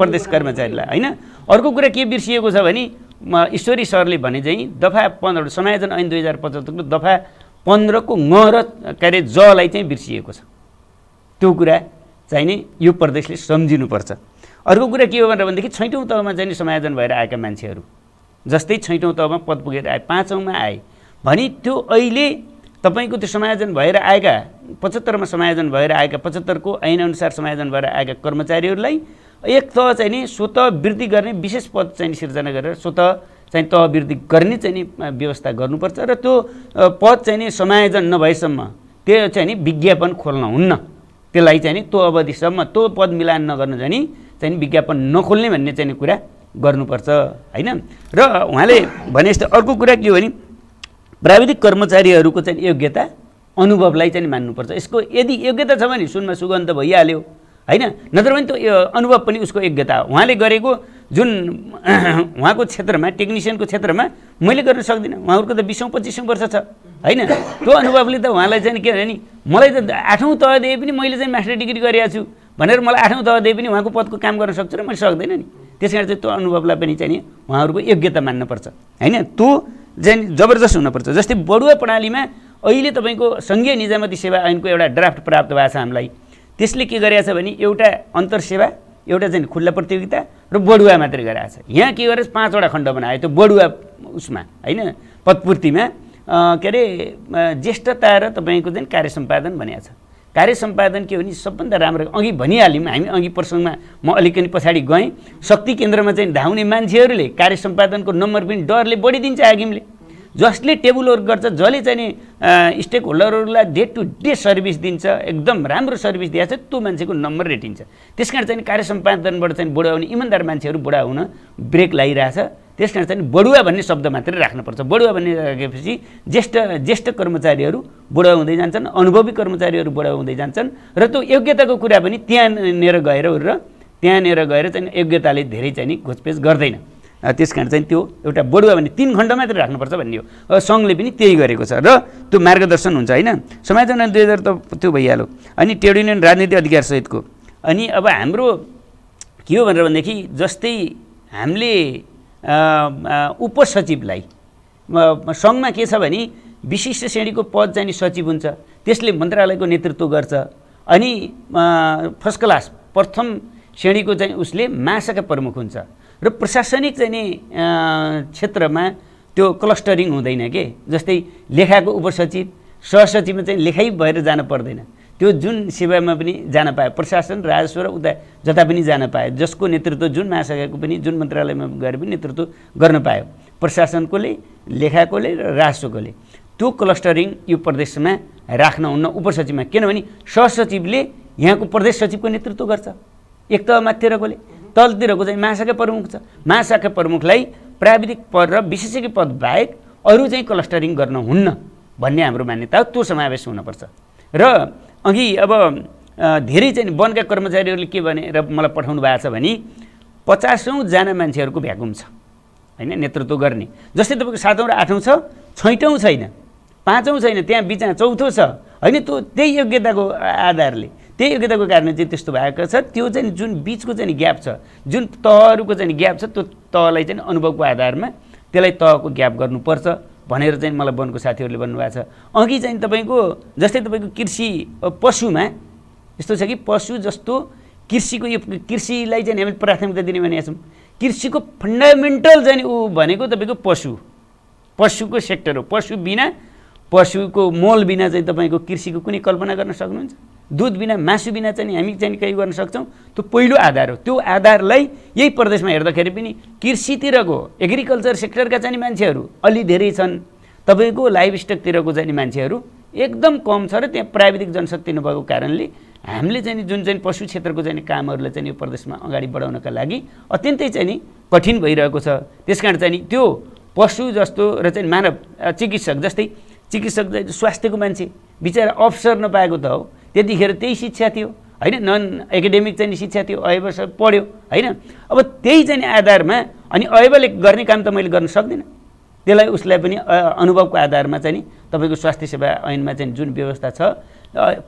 प्रदेश कर्मचारीलाई होइन? अर्को कुरा के बिर्सिएको छ भने ईश्वरी सरले भने चाहिँ दफा पन्ध्र समायोजन ऐन दुई हजार पचहत्तरको दफा पन्ध्रको ङ र के अरे जलाई चाहिँ बिर्सिएको छ। त्यो कुरा चाहिँ नि यो प्रदेशले सम्झिनुपर्छ। अर्को कुरा के हो भनेर भनेदेखि छैटौँ तहमा चाहिँ नि समायोजन भएर आएका मान्छेहरू। जस्तै छैटौँ तहमा पद पुगेर आए पाँचौँमा आए। भने त्यो अहिले तपाईँको त्यो समायोजन भएर आएका पचहत्तरमा समायोजन भएर आएका पचहत्तरको ऐनअनुसार समायोजन भएर आएका कर्मचारीहरूलाई एक तह चाहिँ नि स्वत वृद्धि गर्ने विशेष पद चाहिँ सिर्जना गरेर स्वत चाहिँ तह वृद्धि गर्ने चाहिँ नि व्यवस्था गर्नुपर्छ र त्यो पद चाहिँ नि समायोजन नभएसम्म त्यो चाहिँ नि विज्ञापन खोल्न हुन्न। त्यसलाई चाहिँ नि त्यो अवधिसम्म त्यो पद मिलान नगर्नु चाहिँ नि चाहिँ विज्ञापन नखोल्ने भन्ने चाहिँ कुरा गर्नुपर्छ होइन? र उहाँले भने जस्तो अर्को कुरा के हो भने प्राविधिक कर्मचारीहरूको चाहिँ योग्यता अनुभवलाई चाहिँ मान्नुपर्छ। यसको यदि योग्यता छ भने सुनमा सुगन्ध भइहाल्यो होइन? नत्र भने त्यो अनुभव पनि उसको योग्यता हो। उहाँले गरेको जुन उहाँको क्षेत्रमा टेक्निसियनको क्षेत्रमा मैले गर्न सक्दिनँ। उहाँहरूको त बिसौँ पच्चिसौँ वर्ष छ होइन? त्यो अनुभवले त उहाँलाई चाहिँ के भने नि मलाई त आठौँ तहदेखि पनि मैले चाहिँ मास्टर डिग्री गरेको छु भनेर मलाई आठौँ तहदेखि पनि उहाँको पदको काम गर्न सक्छु र मैले सक्दैन नि। त्यस कारण चाहिँ त्यो अनुभवलाई पनि चाहिँ नि उहाँहरूको योग्यता मान्नुपर्छ। होइन? त्यो चाहिँ जबरजस्त हुनपर्छ। जस्तै बढुवा प्रणालीमा अहिले तपाईँको सङ्घीय निजामती सेवा ऐनको एउटा ड्राफ्ट प्राप्त भएको छ हामीलाई। त्यसले के गरेको छ भने एउटा अन्तरसेवा एउटा चाहिँ खुल्ला प्रतियोगिता र बढुवा मात्रै गरेको छ यहाँ के गरेछ? पाँचवटा खण्ड बनायो। त्यो बढुवा उसमा होइन? पदपूर्तिमा के अरे ज्येष्ठता र तपाईँको चाहिँ कार्य सम्पादन भनेको छ। कार्य सम्पादन के भने सबभन्दा राम्रो अघि भनिहाल्यौँ हामी अघि प्रसङ्गमा म अलिकति पछाडि गएँ। शक्ति केन्द्रमा चाहिँ धाउने मान्छेहरूले कार्य सम्पादनको नम्बर पनि डरले बढिदिन्छ हाकिमले जसले टेबल वर्क गर्छ जसले चाहिँ नि स्टेक होल्डरहरूलाई डे टु डे सर्भिस दिन्छ एकदम राम्रो सर्भिस दिएको छ त्यो मान्छेको नम्बर रेटिन्छ त्यस कारण चाहिँ कार्य सम्पादनबाट चाहिँ बढाउने इमान्दार मान्छेहरू बुढा हुन ब्रेक लगाइरहेछ त्यस कारण चाहिँ बढुवा भन्ने शब्द मात्रै राख्नुपर्छ। बढुवा भन्ने राखेपछि ज्येष्ठ ज्येष्ठ कर्मचारीहरू बुढा हुँदै जान्छन् अनुभवी कर्मचारीहरू बुढा हुँदै जान्छन् र त्यो योग्यताको कुरा पनि त्यहाँनिर गएर र त्यहाँनिर गएर चाहिँ योग्यताले धेरै चाहिँ नि घोचपेच गर्दैन। त्यस कारण चाहिँ त्यो एउटा बढुवा भने तिन घन्टा मात्रै राख्नुपर्छ भन्ने हो। सङ्घले पनि त्यही गरेको छ। र त्यो मार्गदर्शन हुन्छ होइन? समायोजन दुई हजार त त्यो भइहाल्यो। अनि ट्रेड युनियन राजनीति अधिकारसहितको अनि अब हाम्रो के हो भनेर भनेदेखि जस्तै हामीले उपसचिवलाई सङ्घमा के छ भने विशिष्ट श्रेणीको पद चाहिँ सचिव हुन्छ। त्यसले मन्त्रालयको नेतृत्व गर्छ। अनि फर्स्ट क्लास प्रथम श्रेणीको चाहिँ उसले महाशाखा प्रमुख हुन्छ। र प्रशासनिक चाहिँ नि क्षेत्रमा त्यो क्लस्टरिङ हुँदैन के? जस्तै लेखाको उपसचिव सहसचिवमा चाहिँ लेखाइ भएर जान पर्दैन। त्यो जुन सेवामा पनि जान पायो प्रशासन राजस्व र उता जता पनि जान पायो जसको नेतृत्व जुन महाशाखाको पनि जुन मन्त्रालयमा गएर पनि नेतृत्व गर्न पायो। प्रशासनकोले लेखाकोले र राजस्वकोले त्यो क्लस्टरिङ यो प्रदेशमा राख्नुहुन्न उपसचिवमा। किनभने सहसचिवले यहाँको प्रदेश सचिवको नेतृत्व गर्छ। एक त माथिरकोले तलतिरको चाहिँ महाशाखा प्रमुख छ। महाशाखा प्रमुखलाई प्राविधिक पद र विशेषज्ञ पद बाहेक अरू चाहिँ क्लस्टरिङ गर्न हुन्न भन्ने हाम्रो मान्यता हो त्यो समावेश हुनपर्छ। र अघि अब धेरै चाहिँ वनका कर्मचारीहरूले के भनेर मलाई पठाउनु भएको छ भने पचासौँजना मान्छेहरूको भ्याकुम छ होइन नेतृत्व गर्ने। जस्तै तपाईँको सातौँ र आठौँ छ छैटौँ छैन पाँचौँ छैन त्यहाँ बिचमा चौथो छ होइन त्यो त्यही योग्यताको आधारले। त्यही योग्यताको कारण चाहिँ त्यस्तो भएको छ। त्यो चाहिँ जुन बिचको चाहिँ ग्याप छ जुन तहहरूको चाहिँ ग्याप छ त्यो तहलाई चाहिँ अनुभवको आधारमा त्यसलाई तहको ग्याप गर्नुपर्छ भनेर चाहिँ मलाई वनको साथीहरूले भन्नुभएको छ। अघि चाहिँ तपाईँको जस्तै तपाईँको कृषि पशुमा यस्तो छ कि पशु जस्तो कृषिको यो कृषिलाई चाहिँ हामीले प्राथमिकता दिने भनेका छौँ। कृषिको फन्डामेन्टल चाहिँ ऊ भनेको तपाईँको पशु पशुको सेक्टर हो। पशु बिना पशुको मोल बिना चाहिँ तपाईँको कृषिको कुनै कल्पना गर्न सक्नुहुन्छ? दुध बिना मासु बिना चाहिँ हामी चाहिँ केही गर्न सक्छौँ। त्यो पहिलो आधार हो। त्यो आधारलाई यही प्रदेशमा हेर्दाखेरि पनि कृषितिरको एग्रिकल्चर सेक्टरका चाहिँ मान्छेहरू अलि धेरै छन्। तपाईँको लाइफ स्टकतिरको चाहिँ मान्छेहरू एकदम कम छ र त्यहाँ प्राविधिक जनशक्ति नभएको कारणले हामीले चाहिँ जुन चाहिँ पशु क्षेत्रको चाहिँ कामहरूलाई चाहिँ यो प्रदेशमा अगाडि बढाउनका लागि अत्यन्तै चाहिँ नि कठिन भइरहेको छ। त्यस कारण चाहिँ त्यो पशु जस्तो र चाहिँ मानव चिकित्सक जस्तै चिकित्सक स्वास्थ्यको मान्छे बिचरा अवसर नपाएको त हो। त्यतिखेर त्यही शिक्षा थियो। होइन नन एकाडेमिक चाहिँ शिक्षा थियो अयब पढ्यो होइन। अब त्यही चाहिँ आधारमा अनि अयबले गर्ने काम त मैले गर्न सक्दिनँ। त्यसलाई उसलाई पनि अनुभवको आधारमा चाहिँ तपाईँको स्वास्थ्य सेवा ऐनमा चाहिँ जुन व्यवस्था छ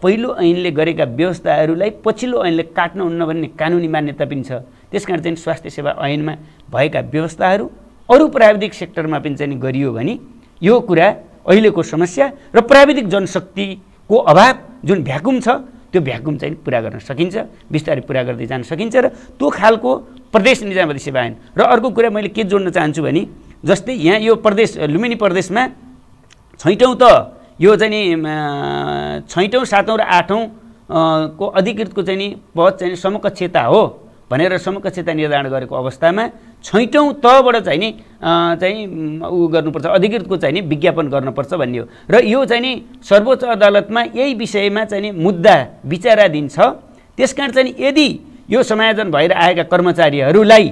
पहिलो ऐनले गरेका व्यवस्थाहरूलाई पछिल्लो ऐनले काट्नुहुन्न भन्ने कानुनी मान्यता पनि छ। त्यस कारण चाहिँ स्वास्थ्य सेवा ऐनमा भएका व्यवस्थाहरू अरू प्राविधिक सेक्टरमा पनि चाहिँ गरियो भने यो कुरा अहिलेको समस्या र प्राविधिक जनशक्तिको अभाव जुन भ्याकुम छ त्यो भ्याकुम चाहिँ पुरा गर्न सकिन्छ बिस्तारै पुरा गर्दै जान सकिन्छ र त्यो खालको प्रदेश निजामती सेवा ऐन र अर्को कुरा मैले के जोड्न चाहन्छु भने जस्तै यहाँ यो प्रदेश लुम्बिनी प्रदेशमा छैटौँ त यो चाहिँ नि छैटौँ सातौँ र आठौँ को अधिकृतको चाहिँ नि पद चाहिँ समकक्षता हो भनेर समकक्षता निर्धारण गरेको अवस्थामा छैटौँ तबाट चाहिँ नि चाहिँ ऊ गर्नुपर्छ अधिकृतको चाहिँ नि विज्ञापन गर्नुपर्छ भन्ने हो। र यो चाहिँ नि सर्वोच्च अदालतमा यही विषयमा चाहिँ नि मुद्दा विचाराधीन छ। त्यस कारण चाहिँ यदि यो समायोजन भएर आएका कर्मचारीहरूलाई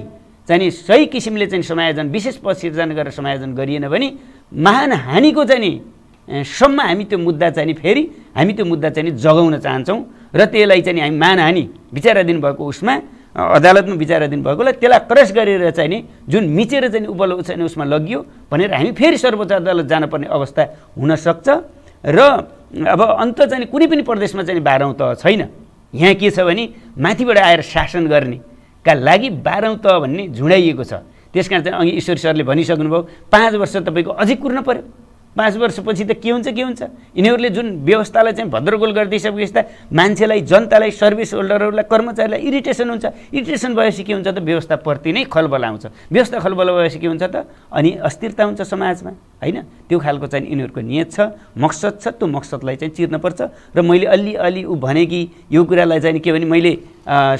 चाहिँ नि सही किसिमले चाहिँ समायोजन विशेष पद गरेर समायोजन गरिएन भने महान हानिको चाहिँ नि सम्म हामी त्यो मुद्दा चाहिँ नि फेरि हामी त्यो मुद्दा चाहिँ नि जगाउन चाहन्छौँ। र त्यसलाई चाहिँ हामी मानहानि विचाराधीन भएको उसमा अदालतमा विचाराधीन भएकोलाई त्यसलाई क्रस गरेर चाहिँ नि जुन मिचेर चाहिँ उपलब्ध चाहिँ उसमा लगियो भनेर हामी फेरि सर्वोच्च अदालत जानुपर्ने अवस्था हुनसक्छ। र अब अन्त चाहिँ कुनै पनि प्रदेशमा चाहिँ बाह्रौँ त छैन। यहाँ के छ भने माथिबाट आएर शासन गर्नेका लागि बाह्रौँ त भन्ने झुडाइएको छ। त्यस कारण चाहिँ अघि ईश्वर सरले भनिसक्नुभयो पाँच वर्ष तपाईँको अझै कुर्न पऱ्यो पाँच वर्षपछि त के हुन्छ के हुन्छ? यिनीहरूले जुन व्यवस्थालाई चाहिँ भद्रगोल गरिदिइसकेपछि त मान्छेलाई जनतालाई सर्भिस होल्डरहरूलाई कर्मचारीलाई इरिटेसन हुन्छ। इरिटेसन भएपछि के हुन्छ त? व्यवस्थाप्रति नै खलबल आउँछ व्यवस्था खलबल भएपछि के हुन्छ त? अनि अस्थिरता हुन्छ समाजमा होइन? त्यो खालको चाहिँ यिनीहरूको नियत छ। मकसद छ त्यो मकसदलाई चाहिँ चिर्नुपर्छ। र मैले अलि अलि ऊ भने कि यो कुरालाई चाहिँ के भने मैले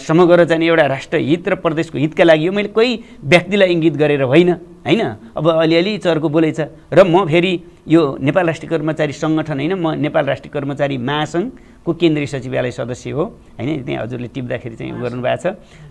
समग्र चाहिँ एउटा राष्ट्र हित र प्रदेशको हितका लागि यो मैले कोही व्यक्तिलाई इङ्गित गरेर होइन। होइन? अब अलिअलि चर्को बोलै छ। र म फेरि यो नेपाल राष्ट्रिय कर्मचारी सङ्गठन होइन म नेपाल राष्ट्रिय कर्मचारी महासङ्घको केन्द्रीय सचिवालय सदस्य हो होइन? त्यहाँ हजुरले टिप्दाखेरि चाहिँ गर्नुभएको छ।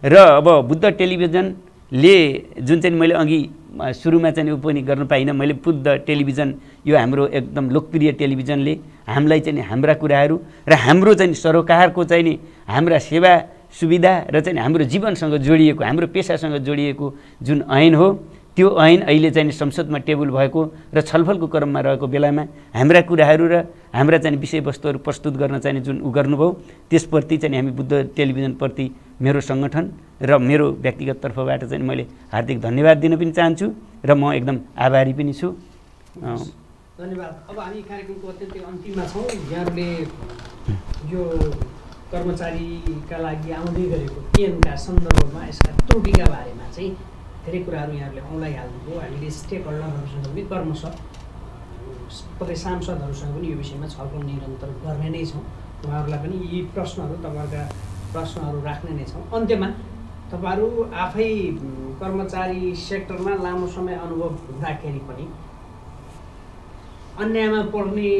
र अब बुद्ध टेलिभिजनले जुन चाहिँ मैले अघि सुरुमा चाहिँ ऊ पनि गर्न पाइनँ मैले बुद्ध टेलिभिजन यो हाम्रो एकदम लोकप्रिय टेलिभिजनले हामीलाई चाहिँ हाम्रा कुराहरू र हाम्रो चाहिँ सरोकारको चाहिँ नि हाम्रा सेवा सुविधा र चाहिँ हाम्रो जीवनसँग जोडिएको हाम्रो पेसासँग जोडिएको जुन ऐन हो त्यो ऐन अहिले चाहिँ संसदमा टेबल भएको र छलफलको क्रममा रहेको बेलामा हाम्रा कुराहरू र हाम्रा चाहिँ विषयवस्तुहरू प्रस्तुत गर्न चाहिँ जुन उ गर्नुभयो त्यसप्रति चाहिँ हामी बुद्ध टेलिभिजनप्रति मेरो सङ्गठन र मेरो व्यक्तिगत तर्फबाट चाहिँ मैले हार्दिक धन्यवाद दिन पनि चाहन्छु र म एकदम आभारी पनि छु। धन्यवाद। अब हामी कार्यक्रमको अत्यन्तै अन्तिममा छौँ। यहाँहरूले यो कर्मचारीका लागि आउँदै गरेको केनका सन्दर्भमा यसका त्रुटिका बारेमा चाहिँ धेरै कुराहरू यहाँहरूले औँलाइहाल्नुभयो हामीले स्टेक होल्डरहरूसँग पनि कर्मश प्रदेश सांसदहरूसँग पनि यो विषयमा छलफल निरन्तर गर्ने नै छौँ उहाँहरूलाई पनि यी प्रश्नहरू तपाईँहरूका प्रश्नहरू राख्ने नै छौँ अन्त्यमा तपाईँहरू आफै कर्मचारी सेक्टरमा लामो समय अनुभव हुँदाखेरि पनि अन्यायमा पर्ने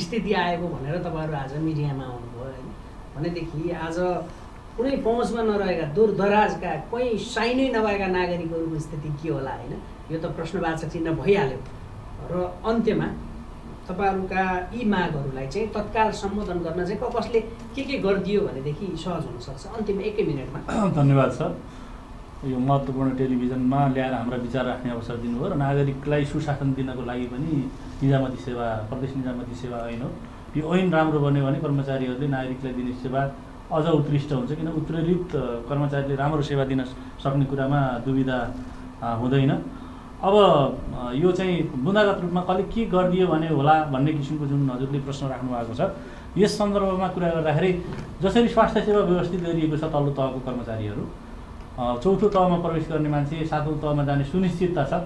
स्थिति आएको भनेर तपाईँहरू आज मिडियामा आउनुभयो होइन भनेदेखि आज कुनै पहुँचमा नरहेका दूर दराजका कोही साइनै नभएका नागरिकहरूको स्थिति के होला होइन? यो त प्रश्नवाचक चिन्ह भइहाल्यो। र अन्त्यमा तपाईँहरूका यी मागहरूलाई चाहिँ तत्काल सम्बोधन गर्न चाहिँ कसले के के गरिदियो भनेदेखि सहज हुनसक्छ। अन्तिम एकै मिनटमा। धन्यवाद सर। यो महत्त्वपूर्ण टेलिभिजनमा ल्याएर हाम्रा विचार राख्ने अवसर दिनुभयो र नागरिकलाई सुशासन दिनको लागि पनि निजामती सेवा प्रदेश निजामती सेवा ऐन हो। यो ऐन राम्रो बन्यो भने कर्मचारीहरूले नागरिकलाई दिने सेवा अझ उत्कृष्ट हुन्छ किन उत्प्रेरित कर्मचारीले राम्रो सेवा दिन सक्ने कुरामा दुविधा हुँदैन। अब यो चाहिँ बुँदागत रूपमा कसले के गरिदियो भने होला भन्ने किसिमको जुन हजुरले प्रश्न राख्नु भएको छ यस सन्दर्भमा कुरा गर्दाखेरि जसरी स्वास्थ्य सेवा व्यवस्थित गरिएको छ तल्लो तहको कर्मचारीहरू चौथो तहमा प्रवेश गर्ने मान्छे सातौँ तहमा जाने सुनिश्चितता छ।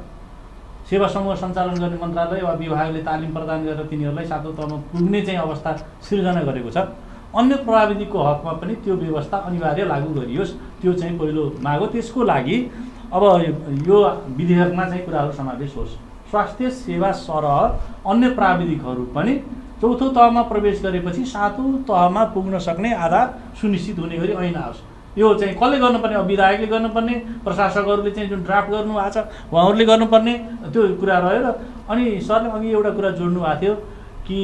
सेवा समूह सञ्चालन गर्ने मन्त्रालय वा विभागले तालिम प्रदान गरेर तिनीहरूलाई सातौँ तहमा पुग्ने चाहिँ अवस्था सिर्जना गरेको छ। अन्य प्राविधिकको हकमा पनि त्यो व्यवस्था अनिवार्य लागू गरियोस्। त्यो चाहिँ पहिलो माग हो। त्यसको लागि अब यो विधेयकमा चाहिँ कुराहरू समावेश होस्। स्वास्थ्य सेवा सरह अन्य प्राविधिकहरू पनि चौथो तहमा प्रवेश गरेपछि सातौँ तहमा पुग्न सक्ने आधार सुनिश्चित हुने गरी ऐन आओस् यो चाहिँ कसले गर्नुपर्ने? अब विधायकले गर्नुपर्ने प्रशासकहरूले चाहिँ जुन ड्राफ्ट गर्नुभएको छ उहाँहरूले गर्नुपर्ने त्यो कुरा रह्यो र अनि सरले अघि एउटा कुरा जोड्नु भएको थियो। कि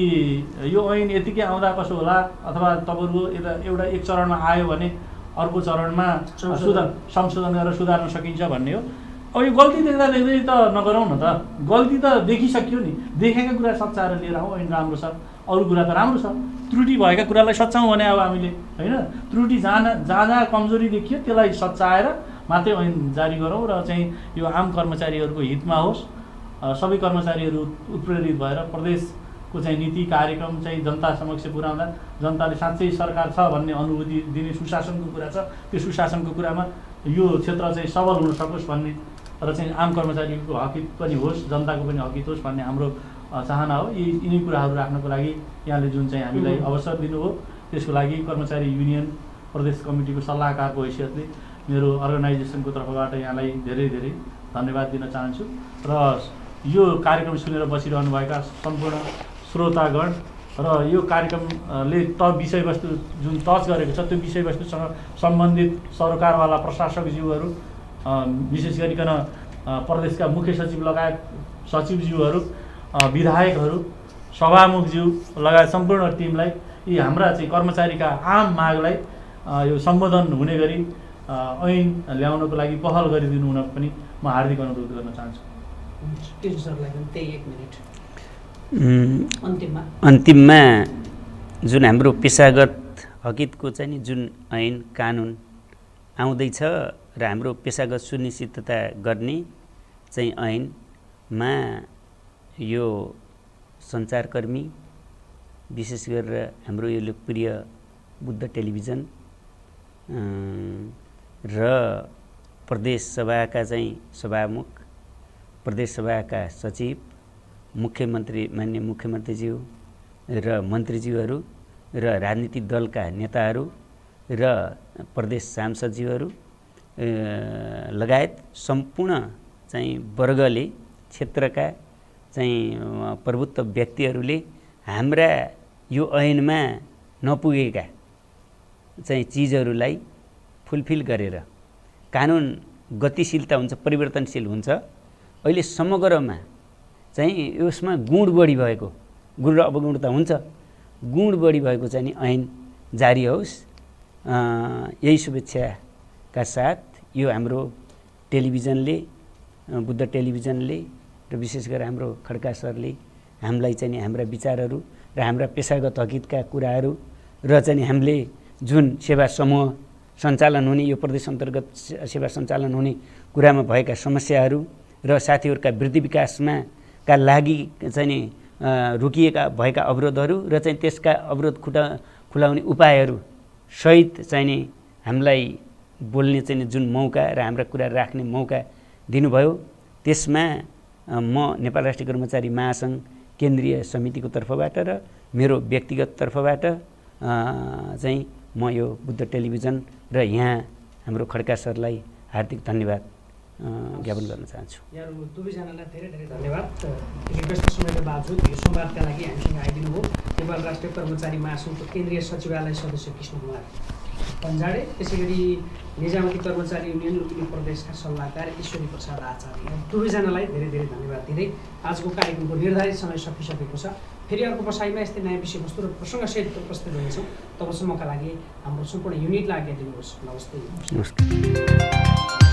यो ऐन यतिकै आउँदा कसो होला? अथवा तपाईँहरूको यता एउटा एक चरणमा आयो भने अर्को चरणमा सुधार संशोधन गरेर सुधार्न सकिन्छ भन्ने हो। अब यो गल्ती देख्दा देख्दै त नगरौँ न त। गल्ती त देखिसक्यो नि। देखेका कुरा सच्चाएर लिएर आउँ। ऐन राम्रो छ। अरू कुरा त राम्रो छ। त्रुटि भएका कुरालाई सच्याउँ भने अब हामीले होइन? त्रुटि जहाँ जहाँ जहाँ कमजोरी देखियो त्यसलाई सच्याएर मात्रै ऐन जारी गरौँ र चाहिँ यो आम कर्मचारीहरूको हितमा होस्। सबै कर्मचारीहरू उत्प्रेरित भएर प्रदेश को चाहिँ नीति कार्यक्रम चाहिँ जनता समक्ष पुर्याउँदा जनताले साँच्चै सरकार छ भन्ने अनुभूति दिने सुशासनको कुरा छ। त्यो सुशासनको कुरामा यो क्षेत्र चाहिँ सबल हुन सकोस् भन्ने र चाहिँ आम कर्मचारीको हकित पनि होस् जनताको पनि हकित होस् भन्ने हाम्रो चाहना हो। यी यिनै कुराहरू राख्नको लागि यहाँले जुन चाहिँ हामीलाई अवसर दिनुभयो त्यसको लागि कर्मचारी युनियन प्रदेश कमिटीको सल्लाहकारको हैसियतले मेरो अर्गनाइजेसनको तर्फबाट यहाँलाई धेरै धेरै धन्यवाद दिन चाहन्छु। र यो कार्यक्रम सुनेर बसिरहनुभएका सम्पूर्ण श्रोतागण र यो कार्यक्रमले त विषयवस्तु जुन टच गरेको छ त्यो विषयवस्तुसँग सम्बन्धित सरकारवाला प्रशासकज्यूहरू विशेष गरिकन प्रदेशका मुख्य सचिव लगायत सचिवज्यूहरू विधायकहरू सभामुखज्यू लगायत सम्पूर्ण टिमलाई यी हाम्रा चाहिँ कर्मचारीका आम मागलाई यो सम्बोधन हुने गरी ऐन ल्याउनको लागि पहल गरिदिनु हुन पनि म हार्दिक अनुरोध गर्न चाहन्छु। त्यही एक मिनट। अन्तिममा। जुन हाम्रो पेसागत हकितको चाहिँ नि जुन ऐन कानुन आउँदैछ र हाम्रो पेसागत सुनिश्चितता गर्ने चाहिँ ऐनमा यो सञ्चारकर्मी विशेष गरेर हाम्रो यो लोकप्रिय बुद्ध टेलिभिजन र प्रदेश सभाका चाहिँ सभामुख प्रदेश सभाका सचिव मुख्यमन्त्री मान्य मुख्यमन्त्रीज्यू र मन्त्रीज्यूहरू र राजनीतिक दलका नेताहरू र प्रदेश सांसदज्यूहरू लगायत सम्पूर्ण चाहिँ वर्गले क्षेत्रका चाहिँ प्रभुत्व व्यक्तिहरूले हाम्रा यो ऐनमा नपुगेका चाहिँ चिजहरूलाई फुलफिल गरेर कानुन गतिशीलता हुन्छ परिवर्तनशील हुन्छ। अहिले समग्रमा चाहिँ यसमा गुण बढी भएको। गुण र अवगुण त हुन्छ। गुण बढी भएको चाहिँ नि ऐन जारी होस्। यही शुभेच्छाका साथ यो हाम्रो टेलिभिजनले बुद्ध टेलिभिजनले र विशेष गरेर हाम्रो खड्का सरले हामीलाई चाहिँ हाम्रा विचारहरू र हाम्रा पेसागत हकितका कुराहरू र चाहिँ हामीले जुन सेवा समूह सञ्चालन हुने यो प्रदेश अन्तर्गत सेवा सञ्चालन हुने कुरामा भएका समस्याहरू र साथीहरूका वृद्धि विकासमा का लागि चाहिँ नि रोकिएका भएका अवरोधहरू र चाहिँ त्यसका अवरोध खुटा खुलाउने उपायहरू सहित चाहिँ नि हामीलाई बोल्ने चाहिँ जुन मौका र हाम्रा कुरा राख्ने मौका दिनुभयो त्यसमा म नेपाल राष्ट्रिय कर्मचारी महासङ्घ केन्द्रीय समितिको तर्फबाट र मेरो व्यक्तिगत तर्फबाट चाहिँ म यो बुद्ध टेलिभिजन र यहाँ हाम्रो खड्का सरलाई हार्दिक धन्यवाद। ज्ञापन गर्न चाहन्छु। यहाँहरू दुवैजनालाई धेरै धेरै धन्यवाद। व्यस्त समयको बावजुद यो संवादका लागि हामीसँग आइदिनु भयो। नेपाल राष्ट्रिय कर्मचारी महासङ्घको केन्द्रीय सचिवालय सदस्य कृष्ण कुमार पन्जाडे। त्यसै गरी निजामती कर्मचारी युनियन लुम्बिनी प्रदेशका सल्लाहकार ईश्वरी प्रसाद आचार्य। दुवैजनालाई धेरै धेरै धन्यवाद दिँदै आजको कार्यक्रमको निर्धारित समय सकिसकेको छ। फेरि अर्को बसाइमा यस्तै नयाँ विषयवस्तु र प्रसङ्गसहित उपस्थित हुनेछौँ। तबसम्मका लागि हाम्रो सम्पूर्ण युनिटलाई आज्ञा दिनुहोस्। नमस्ते।